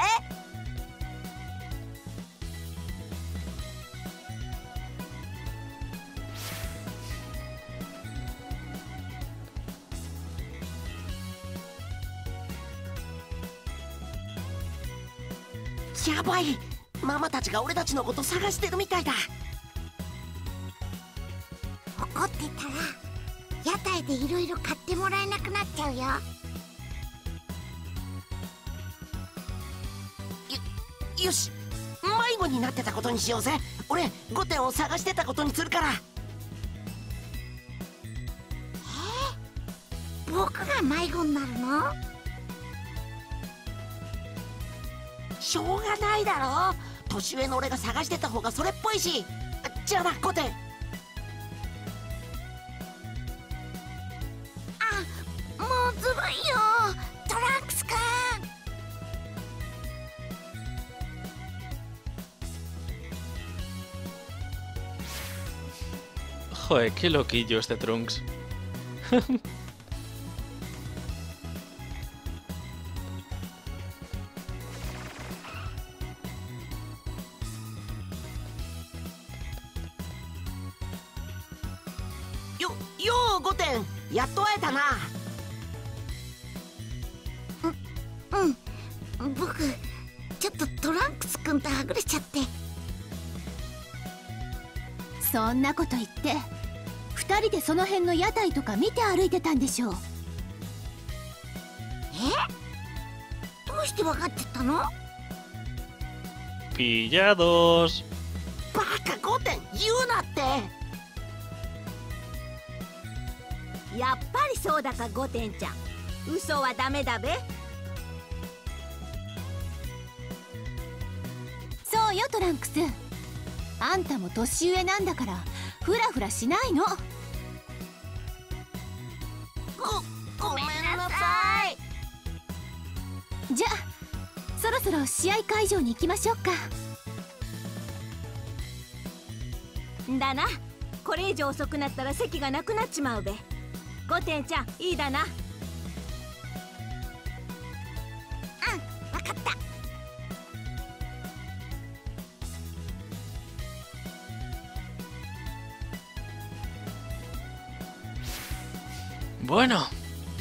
が俺たちのこと探してるみたいだ。怒ってたら屋台でいろいろ買ってもらえなくなっちゃうよ。よし。参迷子になってたことにしようぜ。俺5点を探してたことにするから。僕が迷子になるの？しょうがないだろ年上の俺が探してた方がそれっぽいし。じゃあな5点あもうずるいよ。トランクスくん Joder, qué loquillo este Trunks? でしょう。え？どうして分かってたの？Pillados. バカ5点言うなって。やっぱりそうだか5点ちゃん。嘘はダメだべ。そうよトランクス。あんたも年上なんだからフラフラしないの会場に行きましょうか。だな。これ以上遅くなったら席がなくなっちまうべ。5点ちゃんいいだな。分かった。Bueno.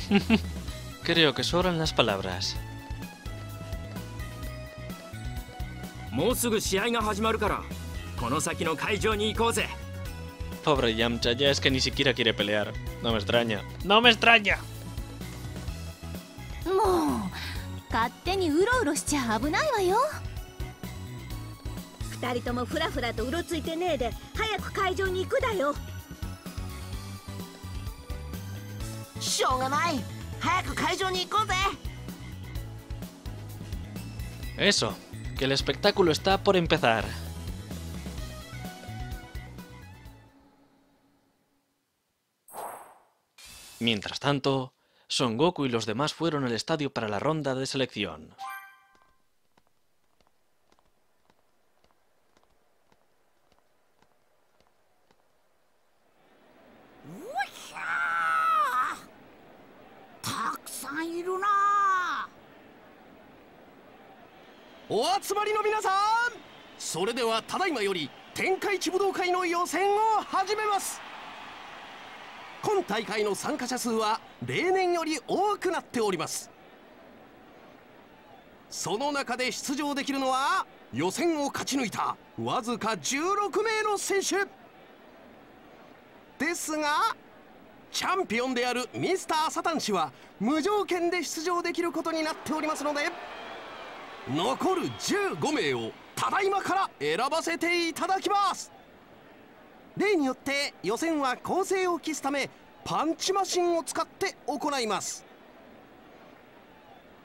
Creo que sobran las palabras. もうすぐ試合が始まるからこの先の会場に行こうぜ Pobre Yamcha, ya es que ni siquiera quiere pelear. No me extraña. ¡No me extraña! もう勝手にうろうろしちゃ危ないわよ2人ともフラフラとうろついてねえで早く会場に行くだよしょうがない早く会場に行こうぜ Eso, que el espectáculo está por empezar. Mientras tanto, Son Goku y los demás fueron al estadio para la ronda de selección. お集まりの皆さんそれではただいまより天下一武道会の予選を始めます。今大会の参加者数は例年より多くなっております。その中で出場できるのは予選を勝ち抜いたわずか16名の選手。ですがチャンピオンであるミスターサタン氏は無条件で出場できることになっておりますので残る15名をただいまから選ばせていただきます。例によって予選は構成を期すためパンチマシンを使って行います。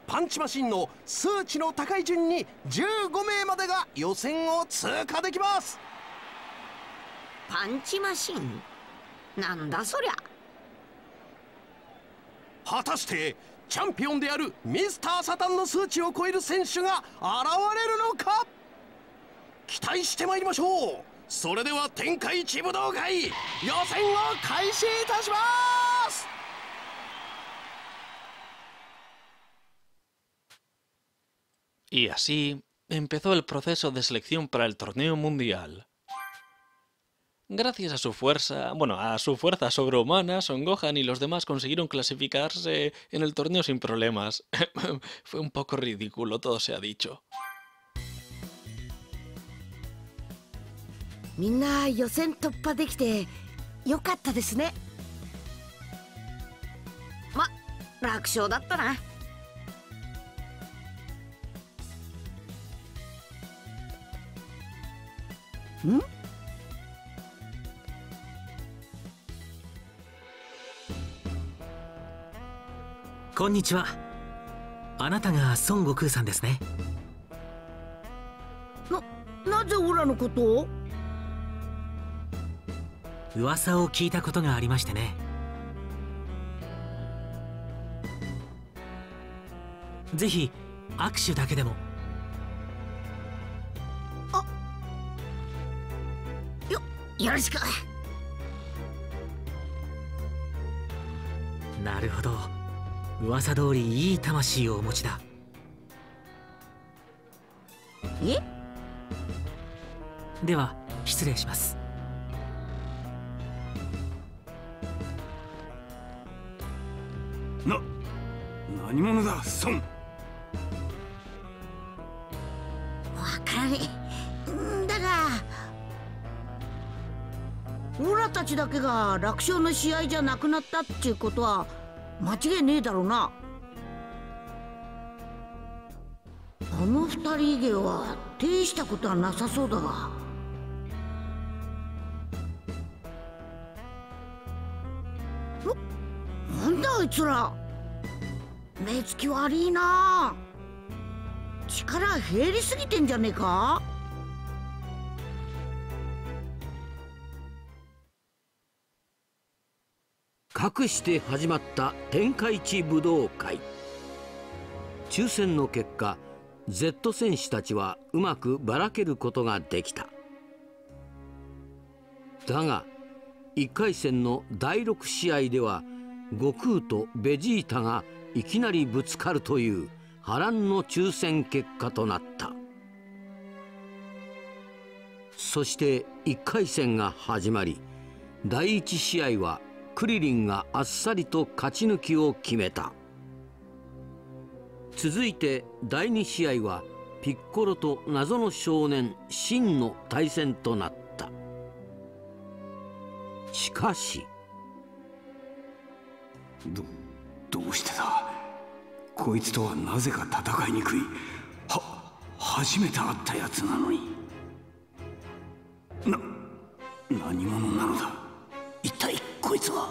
パンチマシンの数値の高い順に15名までが予選を通過できます。パンチマシン？なんだそりゃ。果たしてチャンピオンであるミスターサタンの数値を超える選手が現れるのか？期待してまいりましょう。それでは天下一武道会。予選を開始いたします。Y así empezó el proceso de selección para el torneo mundial. Gracias a su fuerza, bueno, a su fuerza sobrehumana, Son Gohan y los demás consiguieron clasificarse en el torneo sin problemas. Fue un poco ridículo, todo se ha dicho. こんにちは。あなたが孫悟空さんですね。ななぜオラのことを？噂を聞いたことがありましてね。ぜひ握手だけでも。よよろしく。なるほど噂通りいい魂をお持ちだ。え？では失礼します。な何者だ孫。わからねえん。だがオラたちだけが楽勝の試合じゃなくなったっていうことは間違いねえだろうな。あの二人以外は呈したことはなさそうだがなんだあいつら。目つき悪いな。力減りすぎてんじゃねえか。かくして始まった天下一武道会。抽選の結果 Z 選手たちはうまくばらけることができた。だが1回戦の第6試合では悟空とベジータがいきなりぶつかるという波乱の抽選結果となった。そして1回戦が始まり第1試合はクリリンがあっさりと勝ち抜きを決めた。続いて第2試合はピッコロと謎の少年シンの対戦となった。しかしどどうしてだ？こいつとはなぜか戦いにくい。は初めて会ったやつなのに。な何者なのだ？一体こいつは？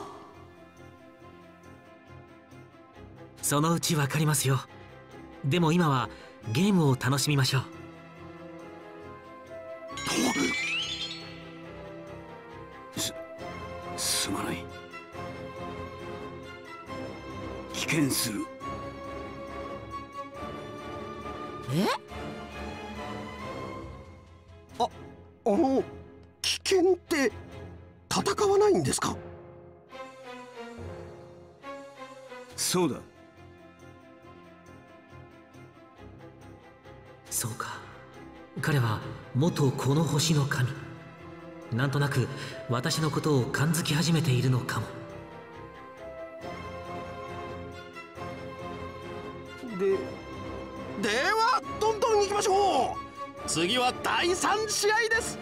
そのうちわかりますよ。でも今はゲームを楽しみましょう。すすまない。危険する。え？ああの危険って戦わないんですか？そうだ。そうか。彼は元この星の神。なんとなく私のことを感づき始めているのかも。でではどんどん行きましょう。次は第3試合です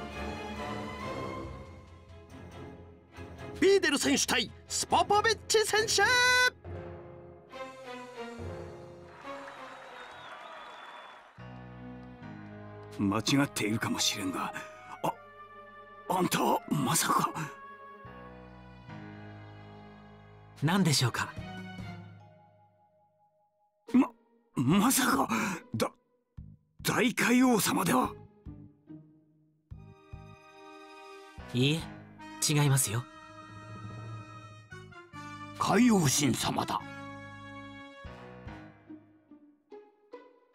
ビーデル選手対スポポビッチ選手。間違っているかもしれんがああんたはまさか。何でしょうか？ままさかだ大海王様では。いいえ違いますよ海王神様だ。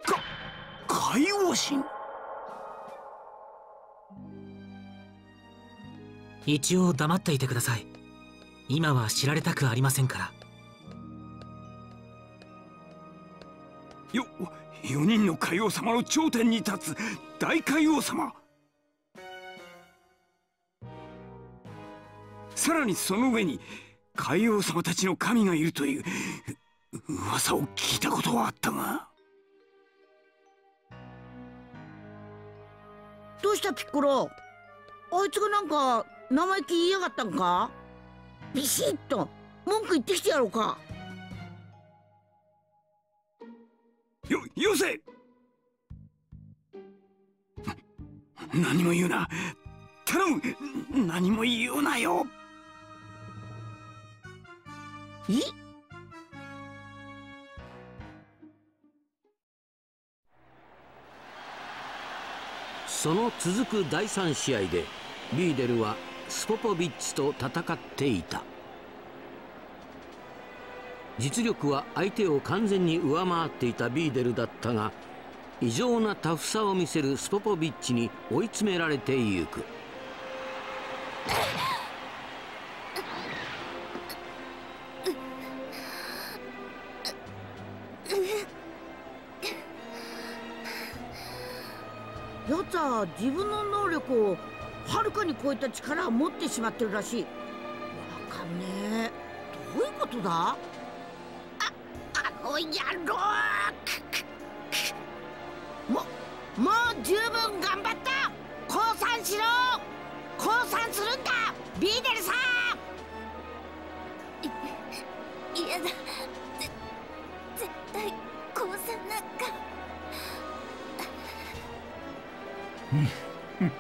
か海王神？一応黙っていてください。今は知られたくありませんから。よ4人の海王様の頂点に立つ大海王様。さらにその上に海王様たちの神がいるというう噂を聞いたことはあったが。どうしたピッコロ？あいつがなんか生意気言いやがったんか？ビシッと文句言ってきてやろうか。よよせ！何も言うな。頼む！何も言うなよえその続く第3試合でビーデルはスポポビッチと戦っていた。実力は相手を完全に上回っていたビーデルだったが異常なタフさを見せるスポポビッチに追い詰められてゆく。自分の能力をはるかに超えた力を持ってしまってるらしい。わかんねえ。どういうことだ？ああの野郎！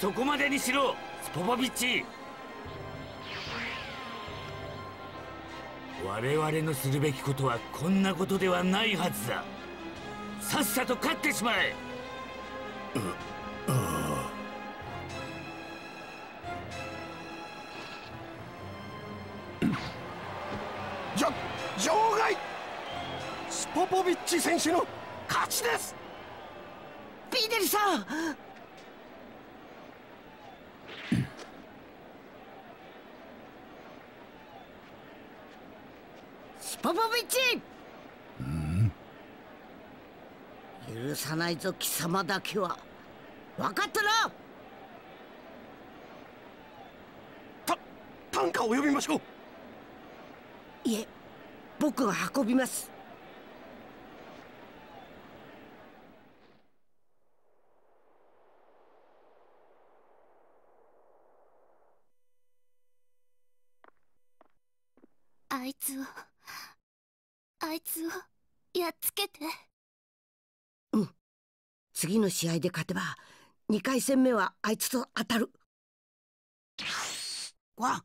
そこまでにしろスポポビッチ。我々のするべきことはこんなことではないはずだ。さっさと勝ってしまえ。じゃ場外。スポポビッチ選手の勝ちですビーデルさんスポポビッチ許さないぞ貴様だけは分かったな担架を呼びましょう。いえ僕が運びます。あいつをあいつをやっつけて。うん次の試合で勝てば2回戦目はあいつと当たる。わ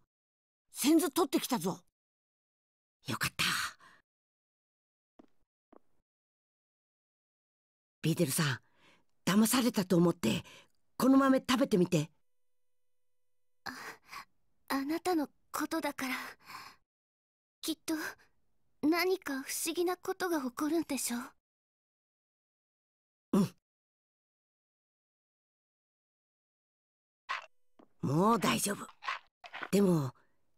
先頭取ってきたぞ。よかった。ビーデルさん騙されたと思ってこの豆食べてみて。あなたのことだから。きっと何か不思議なことが起こるんでしょもう大丈夫。でも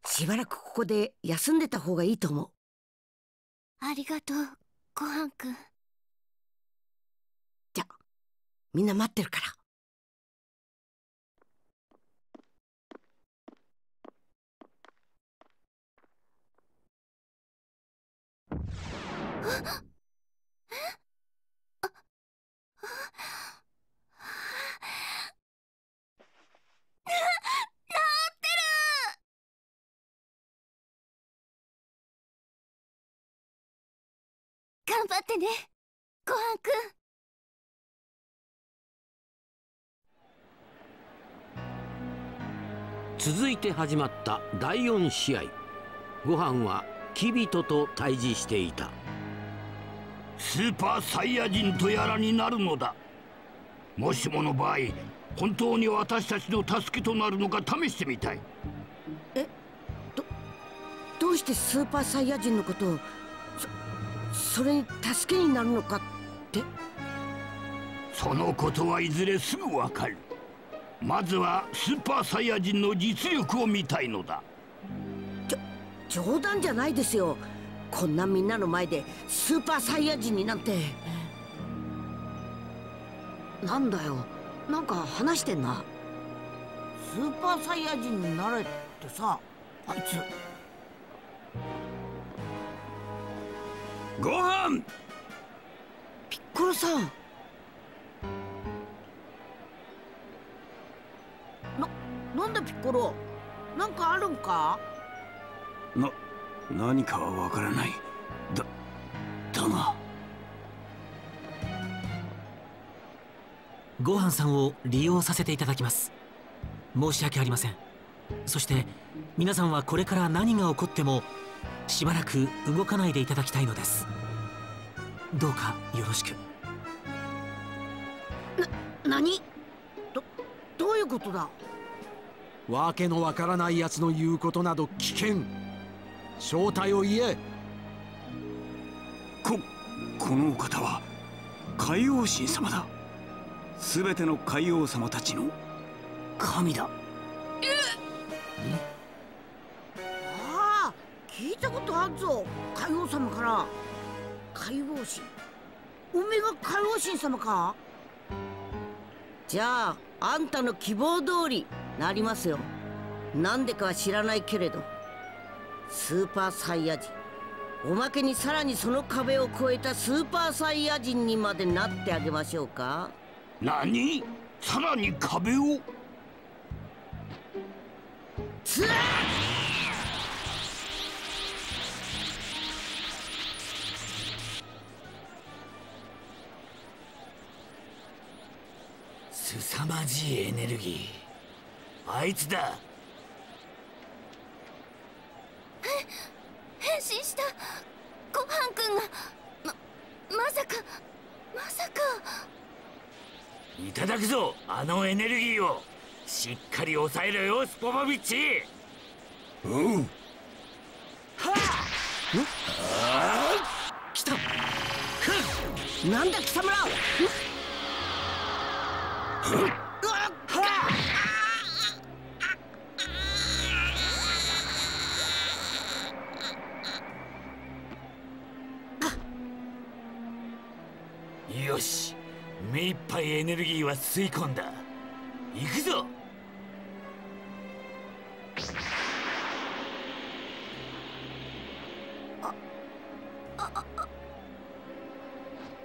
しばらくここで休んでた方がいいと思う。ありがとうごはんくん。じゃみんな待ってるから頑張ってね。ごはんくん続いて始まった第4試合。ご飯はキビトと対峙していた。スーパーサイヤ人とやらになるのだ。もしもの場合本当に私たちの助けとなるのか試してみたい。どうしてスーパーサイヤ人のことをそそれに助けになるのかって？そのことはいずれすぐわかる。まずはスーパーサイヤ人の実力を見たいのだ。冗談じゃないですよ。こんなみんなの前でスーパーサイヤ人になんて。なんだよ。なんか話してんな。スーパーサイヤ人になれってさあいつご飯。ピッコロさん。ななんだピッコロなんかあるんか？な何かはわからない。だだが。ごはんさんを利用させていただきます。申し訳ありません。そして皆さんはこれから何が起こってもしばらく動かないでいただきたいのです。どうかよろしく。な何？どどういうことだ？わけのわからない奴の言うことなど危険正体を言え。ここのお方は海王神様だ。全ての海王様たちの神だ。ああ聞いたことあるぞ。海王様から。海王神。おめが海王神様か？じゃああんたの希望通りなりますよ。なんでかは知らないけれど。スーパーサイヤ人。おまけにさらにその壁を越えたスーパーサイヤ人にまでなってあげましょうか。何？さらに壁を？つら凄まじいエネルギー。あいつだ。変身した。ごはんくんが。ままさか。まさか。いただくぞあのエネルギーを。しっかり抑えろよスポポビッチ。うん。はあ。来た。なんだ貴様らよし目いっぱいエネルギーは吸い込んだ。行くぞ。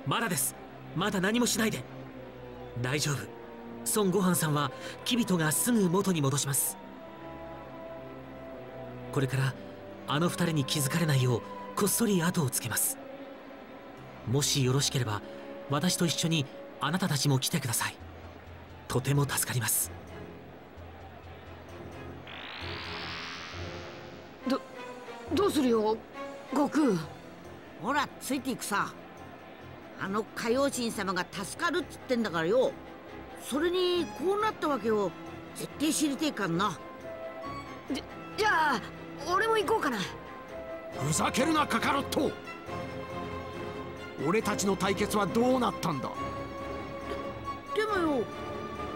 まだです。まだ何もしないで。大丈夫。孫悟飯さんはキビトがすぐ元に戻します。これからあの二人に気づかれないようこっそり後をつけます。もしよろしければ私と一緒にあなたたちも来てください。とても助かります。どどうするよ悟空。ほらついていくさ。あの海王神様が助かるっつってんだからよそれにこうなったわけを絶対知りてえかんな。じじゃあ俺も行こうかな。ふざけるなカカロット。俺たちの対決はどうなったんだ？でもよ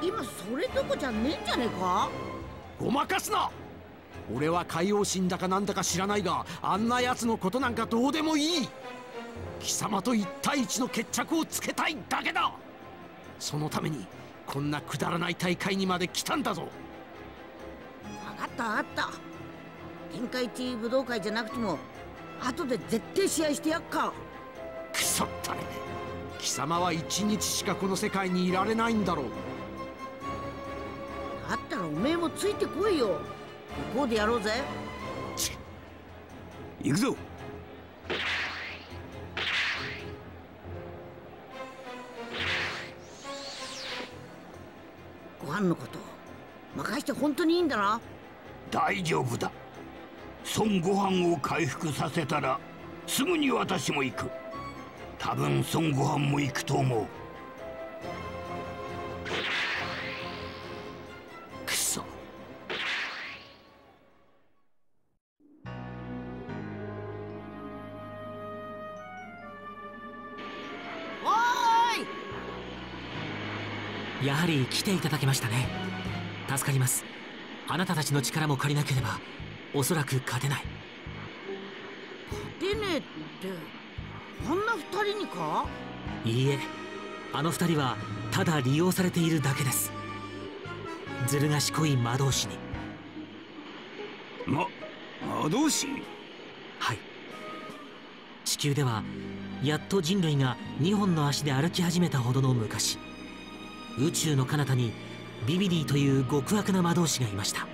今それどこじゃねえんじゃねえか？ごまかすな。俺は海王神だかなんだか知らないがあんな奴のことなんかどうでもいい。貴様と一対一の決着をつけたいだけだ。そのためにこんなくだらない大会にまで来たんだぞ。分かった分かった。天下一武道会じゃなくても後で絶対試合してやっか。くそったね。貴様は一日しかこの世界にいられないんだろう。だったらおめえもついてこいよ。向こうでやろうぜ。行くぞご飯のこと。任して本当にいいんだな。大丈夫だ。孫悟飯を回復させたらすぐに私も行く。多分孫悟飯も行くと思う。り来ていただけましたね。助かります。あなたたちの力も借りなければおそらく勝てない。出ねえってあんな二人にか？いいえあの二人はただ利用されているだけです。ずる賢い魔導士に。ま魔導士？はい。地球ではやっと人類が2本の足で歩き始めたほどの昔宇宙の彼方にビビディという極悪な魔導士がいました。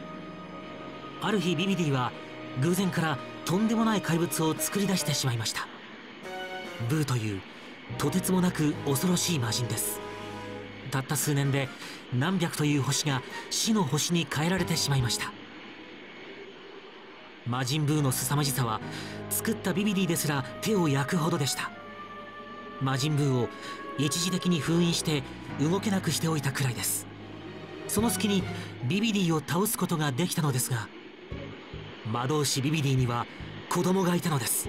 ある日ビビディは偶然からとんでもない怪物を作り出してしまいました。ブーというとてつもなく恐ろしい魔人です。たった数年で何百という星が死の星に変えられてしまいました。魔人ブーの凄まじさは作ったビビディですら手を焼くほどでした。魔人ブーを一時的に封印して動けなくしておいたくらいです。その隙にビビディを倒すことができたのですが魔導士ビビディには子供がいたのです。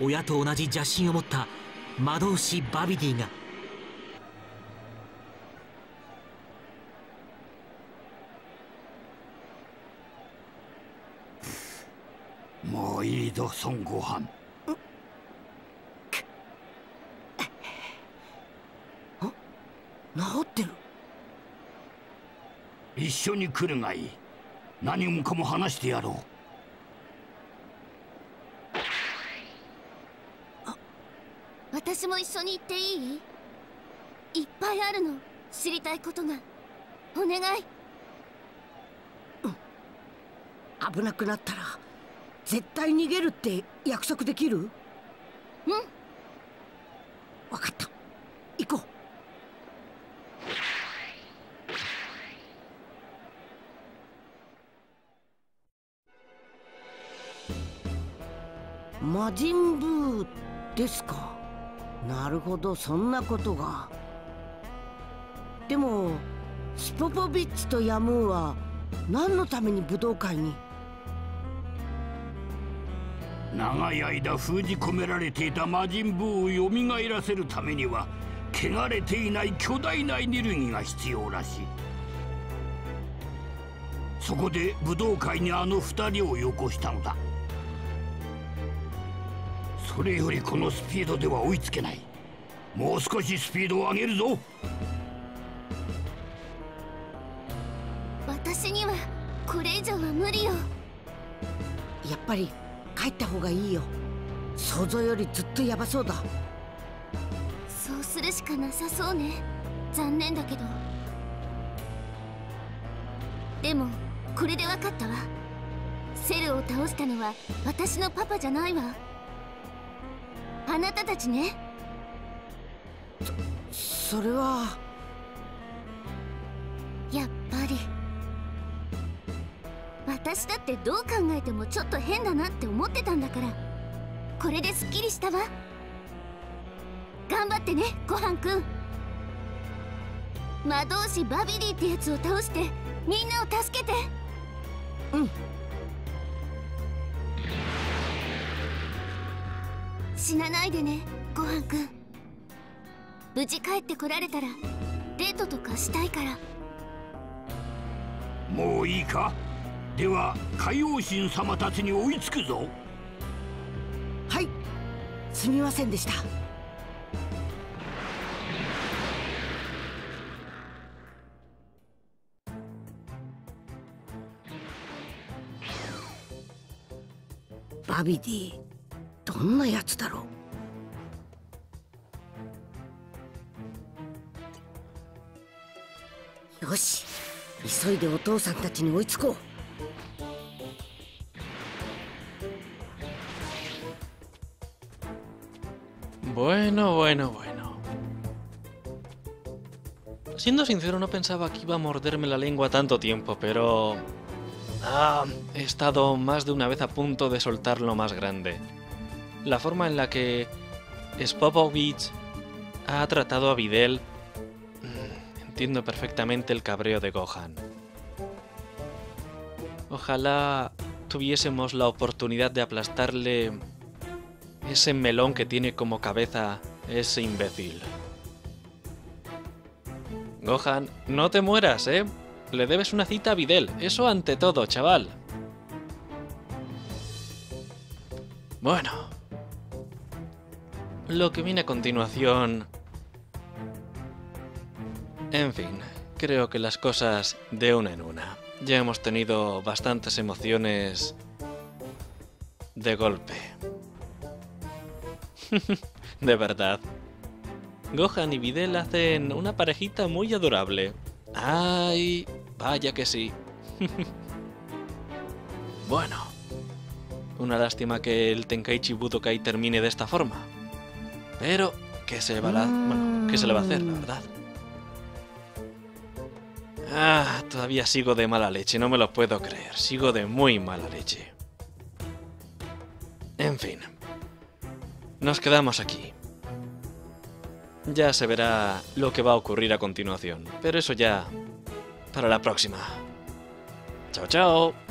親と同じ邪心を持った魔導士バビディが。もういいぞ孫悟飯。治ってる？一緒に来るがいい。何もかも話してやろう。私も一緒に行っていい？いっぱいあるの。知りたいことが。お願い、うん、危なくなったら絶対逃げるって約束できる？うん。分かった。行こう魔人ブーですか。なるほどそんなことが。でもスポポビッチとヤムーは何のために武道会に？長い間封じ込められていた魔人ブーを蘇らせるためには汚れていない巨大なエネルギーが必要らしい。そこで武道会にあの二人をよこしたのだ。それよりこのスピードでは追いつけない。もう少しスピードを上げるぞ。私にはこれ以上は無理よ。やっぱり帰った方がいいよ。想像よりずっとヤバそうだそうするしかなさそうね。残念だけど。でもこれで分かったわ。セルを倒したのは私のパパじゃないわ。あなたたちね。それは。やっぱり。私だってどう考えてもちょっと変だなって思ってたんだから。これですっきりしたわ頑張ってねごはんくん。魔導士バビリーってやつを倒してみんなを助けて。うん。死なないでねごはんくん。無事帰ってこられたらデートとかしたいから。もういいか？では海王神様たちに追いつくぞ。はい。すみませんでしたバビディどんなやつだろうよし急いでお父さんたちに追いつこう Bueno, bueno, bueno. Siendo sincero, no pensaba que iba a morderme la lengua tanto tiempo, pero... Ah, he estado más de una vez a punto de soltar lo más grande. La forma en la que Spopovich ha tratado a Videl... mm, Entiendo perfectamente el cabreo de Gohan. Ojalá tuviésemos la oportunidad de aplastarle ese melón que tiene como cabeza ese imbécil. Gohan, no te mueras, ¿eh? Le debes una cita a Videl, eso ante todo, chaval. Bueno. Lo que viene a continuación En fin, creo que las cosas de una en una. Ya hemos tenido bastantes emociones de golpe. de verdad. Gohan y Videl hacen una parejita muy adorable. ¡Ay! Vaya que sí. bueno. Una lástima que el Tenkaichi Budokai termine de esta forma. Pero, ¿qué se, va la... bueno, ¿qué se le va a hacer, la verdad? Ah, todavía sigo de mala leche, no me lo puedo creer. Sigo de muy mala leche. En fin. Nos quedamos aquí. Ya se verá lo que va a ocurrir a continuación, pero eso ya para la próxima. Chao, chao.